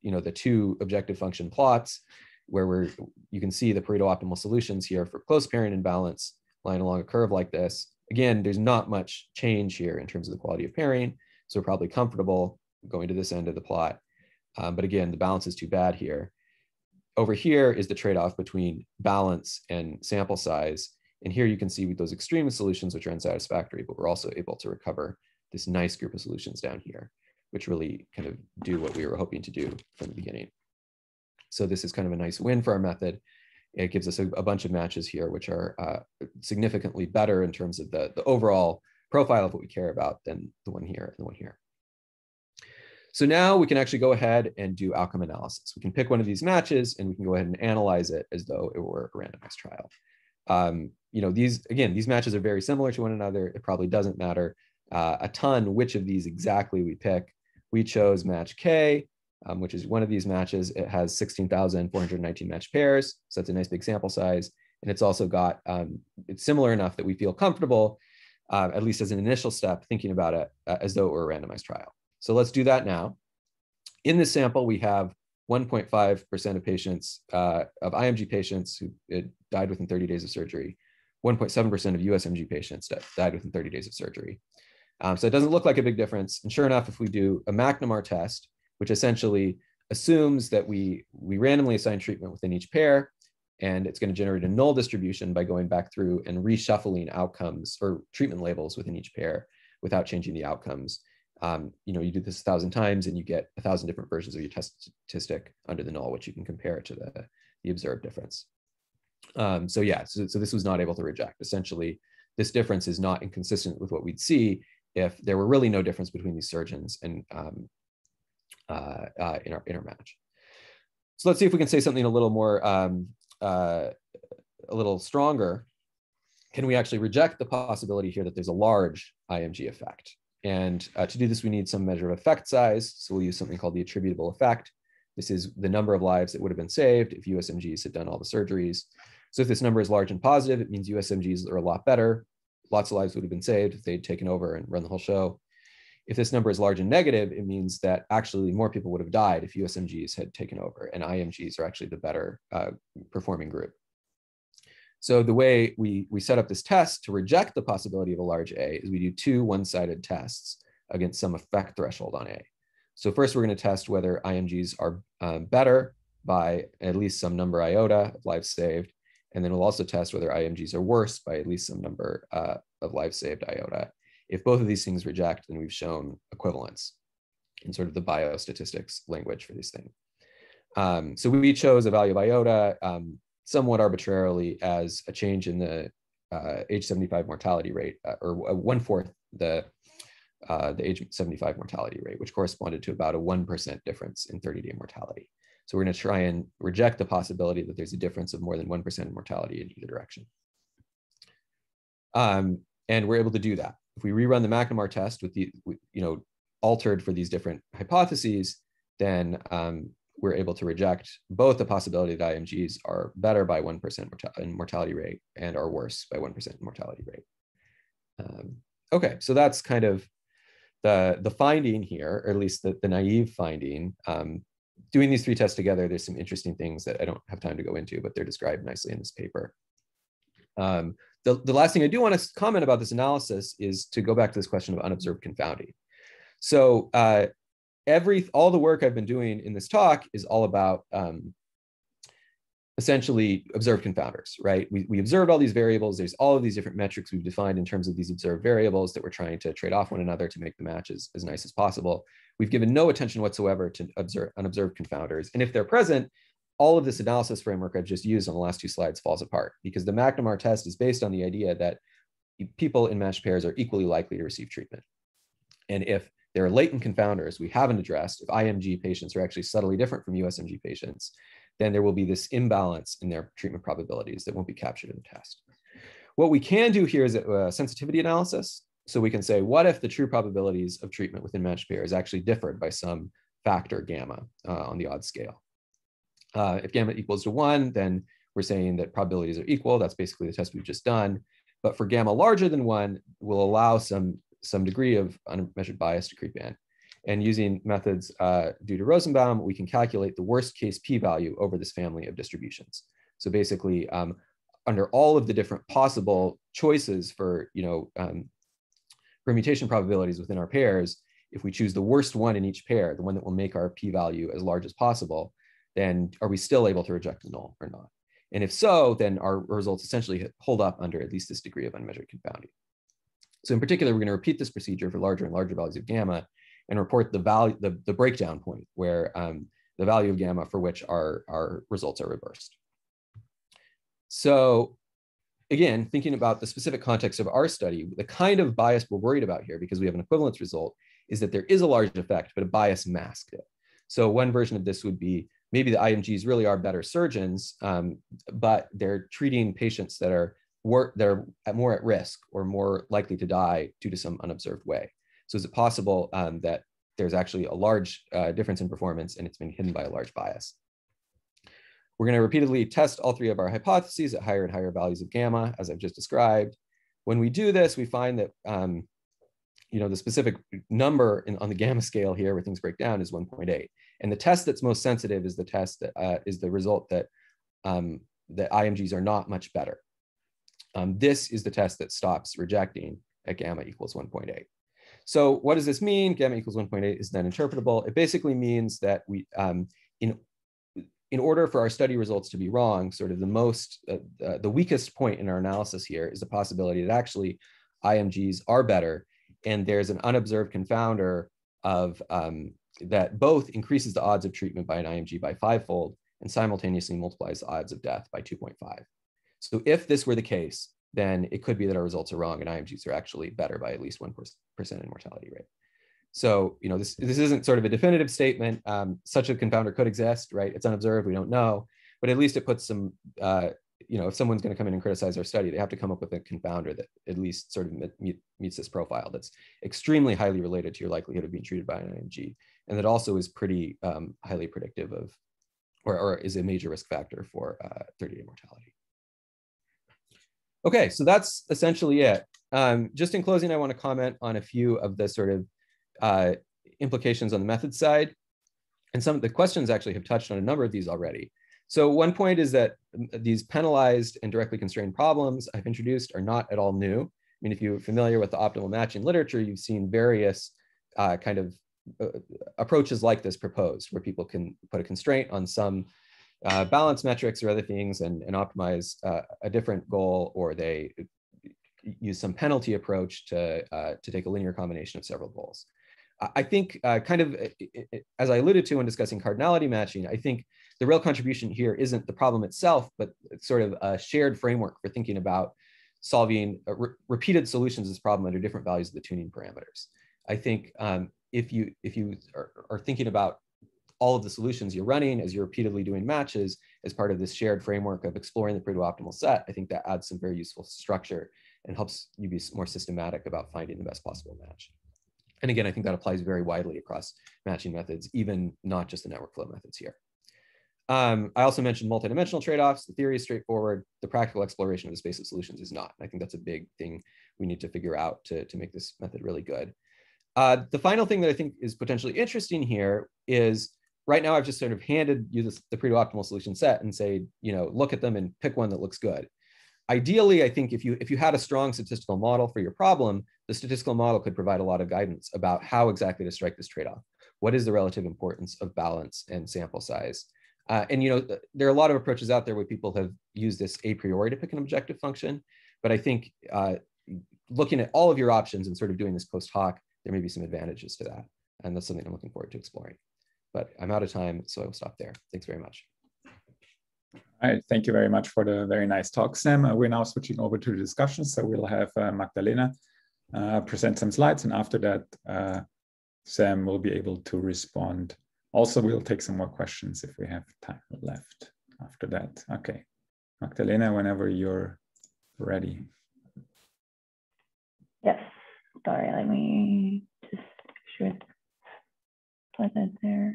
you know, the two objective function plots where we're, you can see the Pareto optimal solutions here for close pairing and balance lying along a curve like this. Again, there's not much change here in terms of the quality of pairing. So we're probably comfortable going to this end of the plot. Um, but again, the balance is too bad here. Over here is the trade-off between balance and sample size. And here you can see with those extreme solutions, which are unsatisfactory, but we're also able to recover this nice group of solutions down here, which really kind of do what we were hoping to do from the beginning. So this is kind of a nice win for our method it gives us a, a bunch of matches here, which are uh, significantly better in terms of the, the overall profile of what we care about than the one here and the one here. So now we can actually go ahead and do outcome analysis. We can pick one of these matches and we can go ahead and analyze it as though it were a randomized trial. Um, you know, these, again, these matches are very similar to one another. It probably doesn't matter uh, a ton which of these exactly we pick. We chose match K um, which is one of these matches. It has 16,419 match pairs. So that's a nice big sample size. And it's also got, um, it's similar enough that we feel comfortable, uh, at least as an initial step, thinking about it uh, as though it were a randomized trial. So let's do that now. In this sample, we have 1.5% of patients, uh, of IMG patients who died within 30 days of surgery. 1.7% of USMG patients that died within 30 days of surgery. Um, so it doesn't look like a big difference. And sure enough, if we do a McNemar test, which essentially assumes that we, we randomly assign treatment within each pair, and it's going to generate a null distribution by going back through and reshuffling outcomes or treatment labels within each pair without changing the outcomes. Um, you know, you do this a thousand times and you get a thousand different versions of your test statistic under the null, which you can compare to the, the observed difference. Um, so yeah, so, so this was not able to reject. Essentially, this difference is not inconsistent with what we'd see if there were really no difference between these surgeons and um, uh, uh, in our in our match. So let's see if we can say something a little more um, uh, a little stronger. Can we actually reject the possibility here that there's a large IMG effect? And uh, to do this, we need some measure of effect size. So we'll use something called the attributable effect. This is the number of lives that would have been saved if USMGs had done all the surgeries. So if this number is large and positive, it means USMGs are a lot better. Lots of lives would have been saved if they'd taken over and run the whole show. If this number is large and negative, it means that actually more people would have died if USMGs had taken over and IMGs are actually the better uh, performing group. So the way we, we set up this test to reject the possibility of a large A is we do two one-sided tests against some effect threshold on A. So first we're gonna test whether IMGs are um, better by at least some number iota of lives saved. And then we'll also test whether IMGs are worse by at least some number uh, of lives saved iota. If both of these things reject, then we've shown equivalence in sort of the biostatistics language for these things. Um, so we chose a value of iota. Um, somewhat arbitrarily as a change in the uh, age 75 mortality rate, uh, or one fourth the uh, the age 75 mortality rate, which corresponded to about a 1% difference in 30 day mortality. So we're going to try and reject the possibility that there's a difference of more than 1% mortality in either direction. Um, and we're able to do that. If we rerun the McNemar test with the, you know, altered for these different hypotheses, then um, we're able to reject both the possibility that IMGs are better by 1% in mortality rate and are worse by 1% mortality rate. Um, okay, so that's kind of the, the finding here, or at least the, the naive finding. Um, doing these three tests together, there's some interesting things that I don't have time to go into, but they're described nicely in this paper. Um, the, the last thing I do want to comment about this analysis is to go back to this question of unobserved confounding. So uh, every all the work I've been doing in this talk is all about um, essentially observed confounders, right? We, we observed all these variables. There's all of these different metrics we've defined in terms of these observed variables that we're trying to trade off one another to make the match as, as nice as possible. We've given no attention whatsoever to observe, unobserved confounders. And if they're present, all of this analysis framework I've just used on the last two slides falls apart because the McNemar test is based on the idea that people in matched pairs are equally likely to receive treatment. And if there are latent confounders we haven't addressed. If IMG patients are actually subtly different from USMG patients, then there will be this imbalance in their treatment probabilities that won't be captured in the test. What we can do here is a sensitivity analysis. So we can say, what if the true probabilities of treatment within matched pairs actually differed by some factor gamma uh, on the odds scale? Uh, if gamma equals to one, then we're saying that probabilities are equal. That's basically the test we've just done. But for gamma larger than one, we'll allow some some degree of unmeasured bias to creep in. And using methods uh, due to Rosenbaum, we can calculate the worst case p-value over this family of distributions. So basically, um, under all of the different possible choices for you know um, permutation probabilities within our pairs, if we choose the worst one in each pair, the one that will make our p-value as large as possible, then are we still able to reject the null or not? And if so, then our results essentially hold up under at least this degree of unmeasured confounding. So in particular, we're going to repeat this procedure for larger and larger values of gamma and report the value, the, the breakdown point where um, the value of gamma for which our, our results are reversed. So again, thinking about the specific context of our study, the kind of bias we're worried about here, because we have an equivalence result, is that there is a large effect, but a bias masked it. So one version of this would be maybe the IMGs really are better surgeons, um, but they're treating patients that are work that are more at risk or more likely to die due to some unobserved way. So is it possible um, that there's actually a large uh, difference in performance and it's been hidden by a large bias? We're going to repeatedly test all three of our hypotheses at higher and higher values of gamma, as I've just described. When we do this, we find that um, you know, the specific number in, on the gamma scale here where things break down is 1.8. And the test that's most sensitive is the test that uh, is the result that um, the IMGs are not much better. Um, this is the test that stops rejecting at gamma equals 1.8. So what does this mean? Gamma equals 1.8 is then interpretable. It basically means that we, um, in, in order for our study results to be wrong, sort of the most, uh, uh, the weakest point in our analysis here is the possibility that actually IMGs are better. And there's an unobserved confounder of um, that both increases the odds of treatment by an IMG by fivefold and simultaneously multiplies the odds of death by 2.5. So if this were the case, then it could be that our results are wrong and IMGs are actually better by at least 1% in mortality rate. So, you know, this, this isn't sort of a definitive statement. Um, such a confounder could exist, right? It's unobserved, we don't know, but at least it puts some, uh, you know, if someone's going to come in and criticize our study, they have to come up with a confounder that at least sort of meet, meets this profile that's extremely highly related to your likelihood of being treated by an IMG. And that also is pretty um, highly predictive of, or, or, is a major risk factor for 30-day uh, mortality. Okay, so that's essentially it. Um, just in closing, I want to comment on a few of the sort of uh, implications on the method side. And some of the questions actually have touched on a number of these already. So one point is that these penalized and directly constrained problems I've introduced are not at all new. I mean, if you're familiar with the optimal matching literature, you've seen various uh, kind of uh, approaches like this proposed, where people can put a constraint on some uh, balance metrics or other things and, and optimize uh, a different goal, or they use some penalty approach to, uh, to take a linear combination of several goals. I think uh, kind of as I alluded to when discussing cardinality matching, I think the real contribution here isn't the problem itself, but sort of a shared framework for thinking about solving uh, re repeated solutions of this problem under different values of the tuning parameters. I think um, if you if you are, are, thinking about all of the solutions you're running as you're repeatedly doing matches as part of this shared framework of exploring the Pareto optimal set, I think that adds some very useful structure and helps you be more systematic about finding the best possible match. And again, I think that applies very widely across matching methods, even not just the network flow methods here. Um, I also mentioned multidimensional trade-offs. The theory is straightforward. The practical exploration of the space of solutions is not. I think that's a big thing we need to figure out to, to make this method really good. Uh, the final thing that I think is potentially interesting here is right now I've just sort of handed you this, the Pareto optimal solution set and say, you know, look at them and pick one that looks good ideally, I think if you if you had a strong statistical model for your problem, the statistical model could provide a lot of guidance about how exactly to strike this trade-off. What is the relative importance of balance and sample size? Uh, and you know, there are a lot of approaches out there where people have used this a priori to pick an objective function. But I think uh, looking at all of your options and sort of doing this post hoc, there may be some advantages to that. And that's something I'm looking forward to exploring. But I'm out of time, so I will stop there. Thanks very much. All right, thank you very much for the very nice talk, Sam. Uh, we're now switching over to the discussion. So we'll have uh, Magdalena uh, present some slides, and after that, uh, Sam will be able to respond. Also, we'll take some more questions if we have time left after that. Okay, Magdalena, whenever you're ready. Sorry, let me just sure put that there.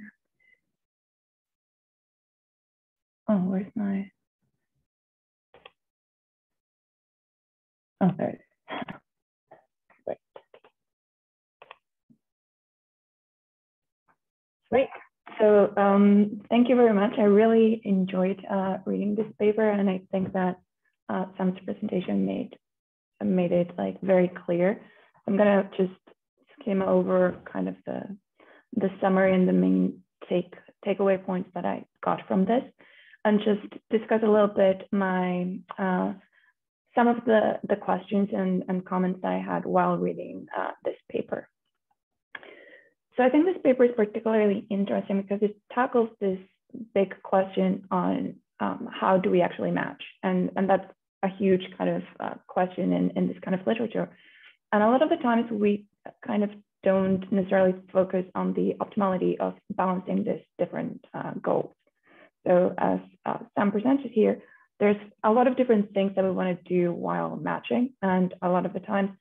Oh, where's my? Oh, Great. Great. So um, thank you very much. I really enjoyed uh, reading this paper, and I think that uh, Sam's presentation made made it like very clear. I'm gonna just skim over kind of the the summary and the main take takeaway points that I got from this and just discuss a little bit my uh, some of the, the questions and, and comments I had while reading uh, this paper. So I think this paper is particularly interesting because it tackles this big question on um, how do we actually match? And, and that's a huge kind of uh, question in, in this kind of literature. And a lot of the times we kind of don't necessarily focus on the optimality of balancing these different uh, goals. So as uh, Sam presented here, there's a lot of different things that we want to do while matching. And a lot of the times,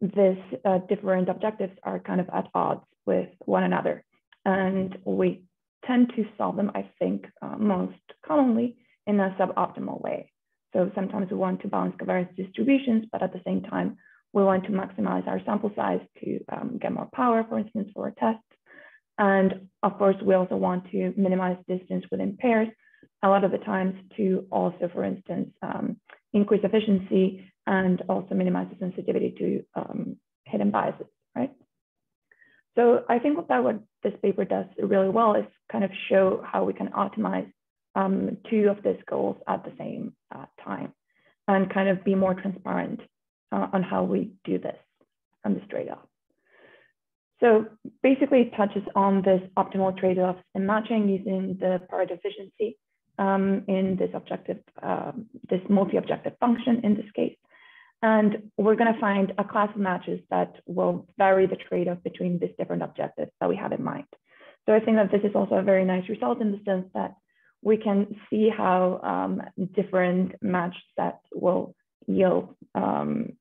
these uh, different objectives are kind of at odds with one another. And we tend to solve them, I think, uh, most commonly in a suboptimal way. So sometimes we want to balance covariance distributions, but at the same time, we want to maximize our sample size to um, get more power, for instance, for a test. And of course, we also want to minimize distance within pairs a lot of the times to also, for instance, um, increase efficiency and also minimize the sensitivity to um, hidden biases, right? So I think that what this paper does really well is kind of show how we can optimize um, two of these goals at the same uh, time and kind of be more transparent uh, on how we do this from this trade-off. So basically it touches on this optimal trade-offs in matching using the Pareto efficiency um, in this objective, um, this multi-objective function in this case. And we're going to find a class of matches that will vary the trade-off between these different objectives that we have in mind. So I think that this is also a very nice result in the sense that we can see how um, different match sets will yield um,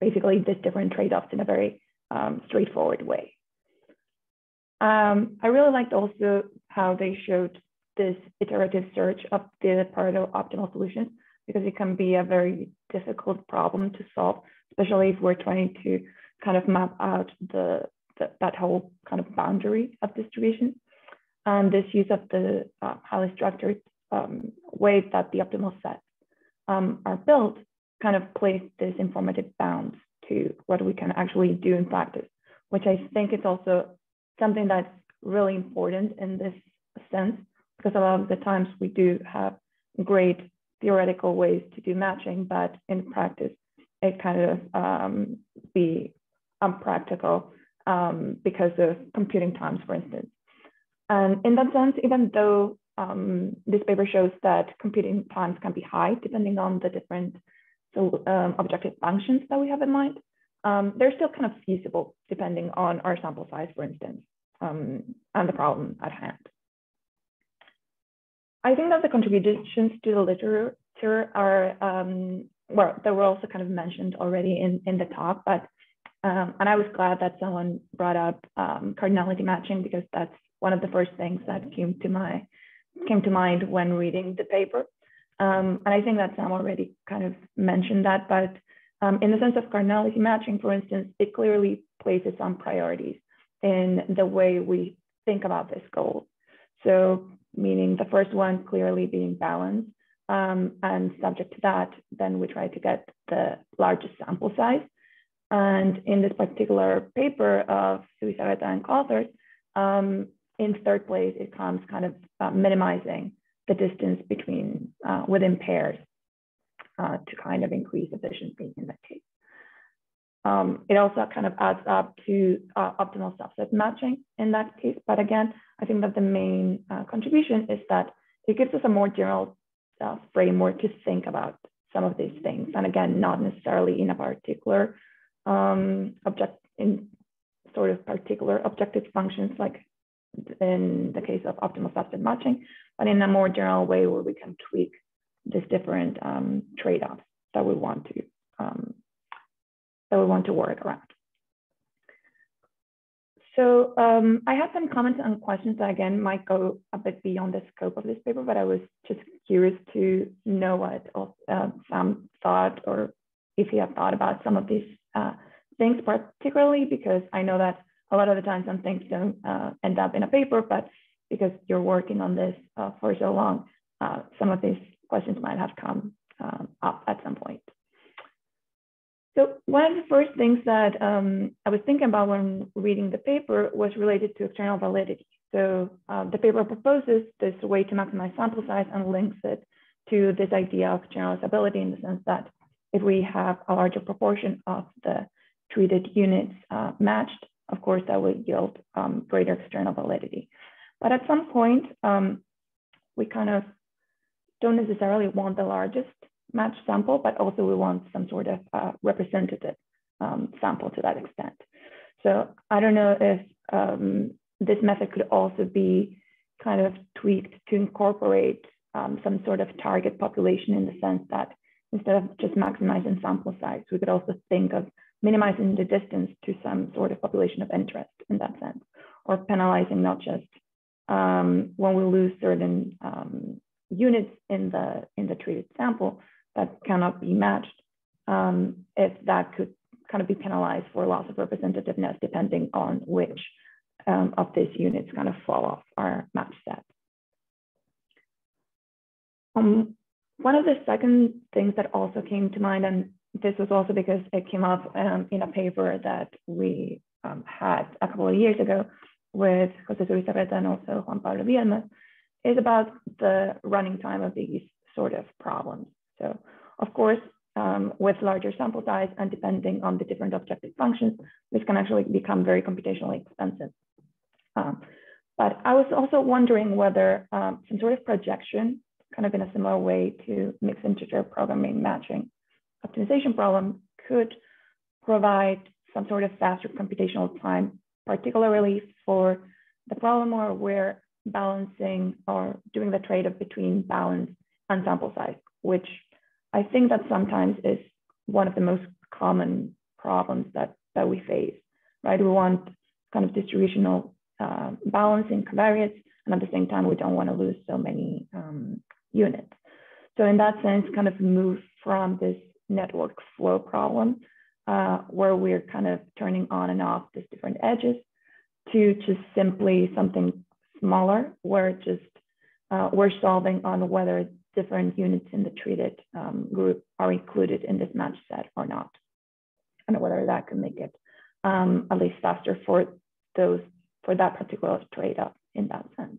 basically these different trade-offs in a very um, straightforward way. Um, I really liked also how they showed this iterative search of the Pareto optimal solutions because it can be a very difficult problem to solve, especially if we're trying to kind of map out the, the that whole kind of boundary of distribution. And this use of the uh, highly structured um, way that the optimal sets um, are built kind of place this informative bounds to what we can actually do in practice, which I think is also something that's really important in this sense, because a lot of the times we do have great theoretical ways to do matching, but in practice, it kind of um, be unpractical um, because of computing times, for instance. And in that sense, even though um, this paper shows that computing times can be high depending on the different um, objective functions that we have in mind, um, they're still kind of feasible depending on our sample size, for instance, um, and the problem at hand. I think that the contributions to the literature are, um, well, they were also kind of mentioned already in, in the talk, but, um, and I was glad that someone brought up um, cardinality matching because that's one of the first things that came to my, came to mind when reading the paper. Um, and I think that Sam already kind of mentioned that, but um, in the sense of cardinality matching, for instance, it clearly places some priorities in the way we think about this goal. So meaning the first one clearly being balance, um, and subject to that, then we try to get the largest sample size. And in this particular paper of Zubizarreta and co-authors, um, in third place, it comes kind of uh, minimizing the distance between uh, within pairs uh, to kind of increase efficiency in that case. Um, it also kind of adds up to uh, optimal subset matching in that case. But again, I think that the main uh, contribution is that it gives us a more general uh, framework to think about some of these things. And again, not necessarily in a particular um, object, in sort of particular objective functions like in the case of optimal subset matching, but in a more general way where we can tweak these different um, trade-offs that we want to um, that we want to work around. So um, I have some comments and questions that again might go a bit beyond the scope of this paper, but I was just curious to know what uh, Sam thought or if he had thought about some of these uh, things, particularly because I know that a lot of the time some things don't uh, end up in a paper, but because you're working on this uh, for so long, uh, some of these questions might have come um, up at some point. So one of the first things that um, I was thinking about when reading the paper was related to external validity. So uh, the paper proposes this way to maximize sample size and links it to this idea of generalizability in the sense that if we have a larger proportion of the treated units uh, matched, of course, that would yield um, greater external validity. But at some point, um, we kind of don't necessarily want the largest match sample, but also we want some sort of uh, representative um, sample to that extent. So I don't know if um, this method could also be kind of tweaked to incorporate um, some sort of target population in the sense that instead of just maximizing sample size, we could also think of minimizing the distance to some sort of population of interest in that sense, or penalizing not just um, when we lose certain um, units in the in the treated sample that cannot be matched, um, if that could kind of be penalized for loss of representativeness depending on which um, of these units kind of fall off our match set. Um, one of the second things that also came to mind, and this was also because it came up um, in a paper that we had a couple of years ago with Jose Zubizarreta and also Juan Pablo Vielma, is about the running time of these sort of problems. So of course, um, with larger sample size and depending on the different objective functions, this can actually become very computationally expensive. Um, but I was also wondering whether um, some sort of projection, kind of in a similar way to mixed integer programming matching, optimization problem could provide some sort of faster computational time, particularly for the problem where we're balancing or doing the trade-off between balance and sample size, which I think that sometimes is one of the most common problems that, that we face, right? We want kind of distributional uh, covariates, and at the same time, we don't want to lose so many um, units. So in that sense, kind of move from this network flow problem uh, where we're kind of turning on and off these different edges to just simply something smaller where just uh, we're solving on whether different units in the treated um, group are included in this match set or not, and whether that can make it um, at least faster for those for that particular trade-off in that sense.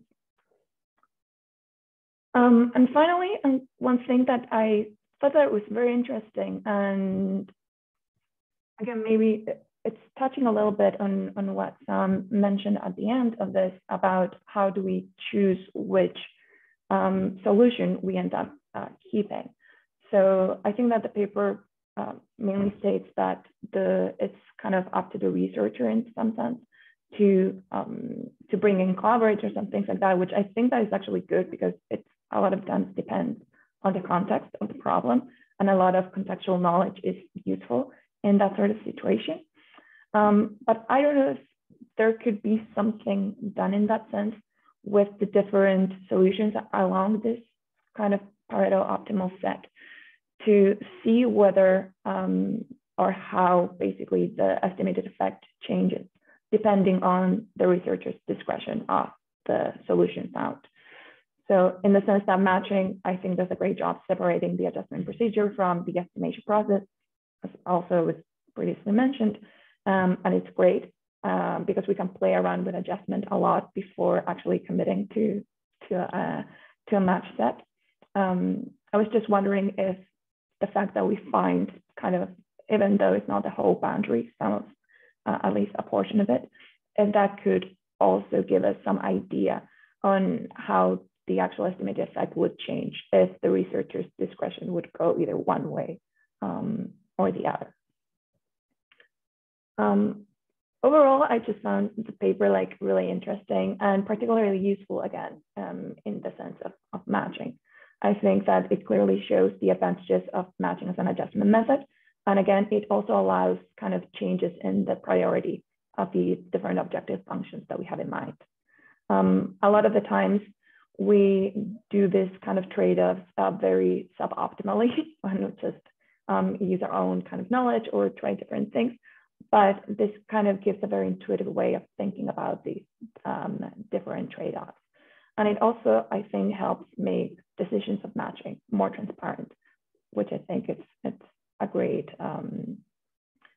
Um, and finally, um, one thing that I thought that was very interesting, and again, maybe it's touching a little bit on, on what Sam mentioned at the end of this about how do we choose which um, solution we end up uh, keeping. So I think that the paper uh, mainly states that the it's kind of up to the researcher in some sense to um, to bring in collaborators and things like that, which I think that is actually good because it's a lot of times depends on the context of the problem and a lot of contextual knowledge is useful in that sort of situation. Um, but I don't know if there could be something done in that sense with the different solutions along this kind of Pareto optimal set to see whether um, or how basically the estimated effect changes depending on the researcher's discretion of the solution found. So in the sense that matching, I think does a great job separating the adjustment procedure from the estimation process, as also was previously mentioned. Um, and it's great um, because we can play around with adjustment a lot before actually committing to, to, a, to a match set. Um, I was just wondering if the fact that we find kind of, even though it's not the whole boundary, some of, uh, at least a portion of it, if that could also give us some idea on how the actual estimated effect would change if the researcher's discretion would go either one way um, or the other. Um, overall, I just found the paper like really interesting and particularly useful again um, in the sense of, of matching. I think that it clearly shows the advantages of matching as an adjustment method. And again, it also allows kind of changes in the priority of the different objective functions that we have in mind. Um, a lot of the times we do this kind of trade-off uh, very suboptimally and just um, use our own kind of knowledge or try different things but this kind of gives a very intuitive way of thinking about these um, different trade-offs. And it also, I think, helps make decisions of matching more transparent, which I think it's, it's a great um,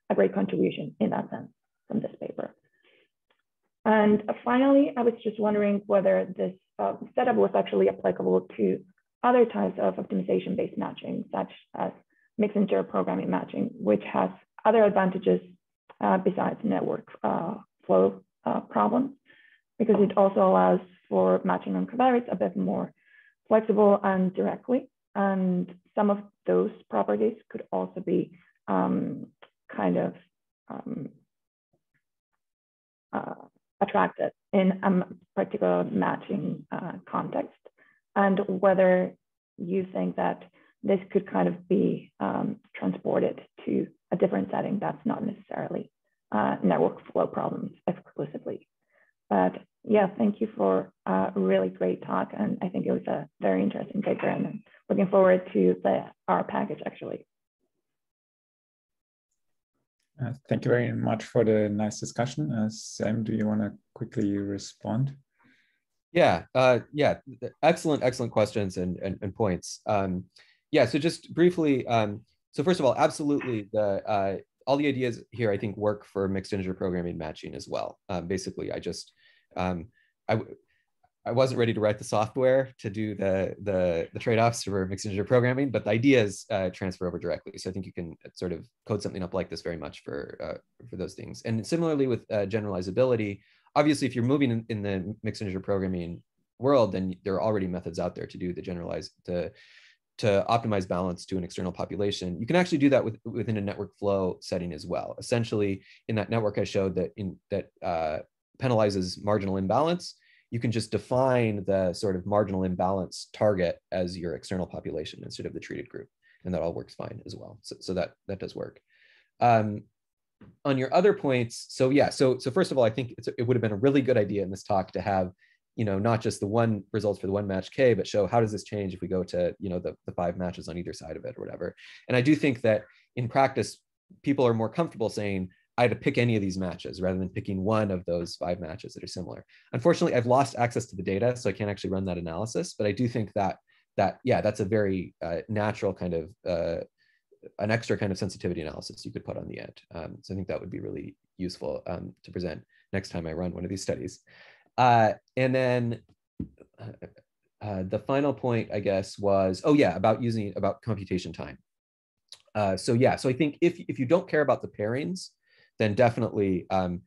a great contribution in that sense from this paper. And finally, I was just wondering whether this uh, setup was actually applicable to other types of optimization-based matching, such as integer programming matching, which has other advantages uh, besides network uh, flow uh, problems, because it also allows for matching on covariates a bit more flexible and directly. And some of those properties could also be um, kind of um, uh, attracted in a particular matching uh, context. And whether you think that this could kind of be um, transported to a different setting that's not necessarily uh, network flow problems exclusively. But yeah, thank you for a really great talk. And I think it was a very interesting paper and I'm looking forward to the R package actually. Uh, thank you very much for the nice discussion. Uh, Sam, do you want to quickly respond? Yeah, uh, yeah, excellent, excellent questions and, and, and points. Um, yeah, so just briefly, um, so first of all, absolutely, the uh, all the ideas here I think work for mixed integer programming matching as well. Um, basically, I just um, I I wasn't ready to write the software to do the the, the trade-offs for mixed integer programming, but the ideas uh, transfer over directly. So I think you can sort of code something up like this very much for uh, for those things. And similarly with uh, generalizability, obviously if you're moving in, in the mixed integer programming world, then there are already methods out there to do the generalized to to optimize balance to an external population, you can actually do that with, within a network flow setting as well. Essentially, in that network, I showed that in that uh, penalizes marginal imbalance. You can just define the sort of marginal imbalance target as your external population instead of the treated group, and that all works fine as well. So, so that that does work. Um, on your other points, so yeah, so so first of all, I think it would have been a really good idea in this talk to have you know, not just the one results for the one match K, but show how does this change if we go to, you know, the, the five matches on either side of it or whatever. And I do think that in practice, people are more comfortable saying, I had to pick any of these matches rather than picking one of those five matches that are similar. Unfortunately, I've lost access to the data, so I can't actually run that analysis, but I do think that that, yeah, that's a very uh, natural kind of, uh, an extra kind of sensitivity analysis you could put on the end. Um, so I think that would be really useful um, to present next time I run one of these studies. Uh, and then uh, uh, the final point, I guess, was, oh yeah, about using, about computation time. Uh, so yeah, so I think if, if you don't care about the pairings, then definitely, um,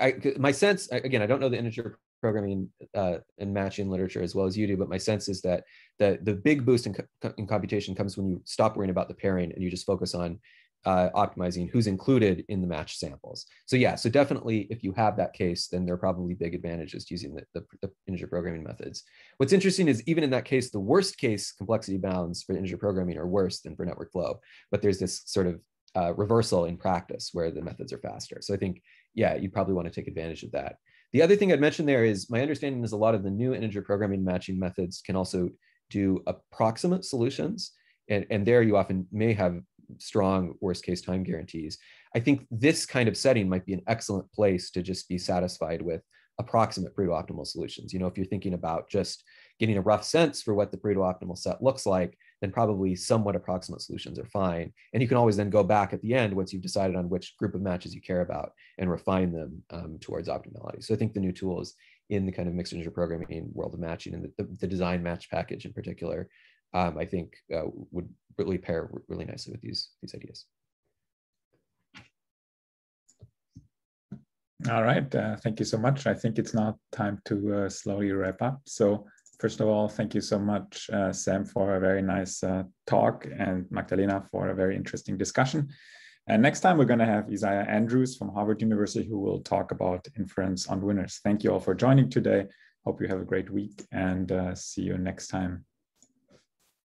I, my sense, again, I don't know the integer programming uh, and matching literature as well as you do, but my sense is that the, the big boost in, co in computation comes when you stop worrying about the pairing and you just focus on uh, optimizing who's included in the match samples. So yeah, so definitely if you have that case, then there are probably big advantages to using the, the, the, integer programming methods. What's interesting is even in that case, the worst case complexity bounds for integer programming are worse than for network flow, but there's this sort of uh, reversal in practice where the methods are faster. So I think, yeah, you probably want to take advantage of that. The other thing I'd mention there is my understanding is a lot of the new integer programming matching methods can also do approximate solutions. And, and there you often may have strong worst case time guarantees. I think this kind of setting might be an excellent place to just be satisfied with approximate Pareto optimal solutions. You know, if you're thinking about just getting a rough sense for what the Pareto optimal set looks like, then probably somewhat approximate solutions are fine. And you can always then go back at the end once you've decided on which group of matches you care about and refine them um, towards optimality. So I think the new tools in the kind of mixed integer programming world of matching and the, the, the design match package in particular um, I think uh, would really pair really nicely with these, these ideas. All right, uh, thank you so much. I think it's now time to uh, slowly wrap up. So first of all, thank you so much, uh, Sam, for a very nice uh, talk and Magdalena for a very interesting discussion. And next time we're gonna have Isaiah Andrews from Harvard University who will talk about inference on winners. Thank you all for joining today. Hope you have a great week and uh, see you next time.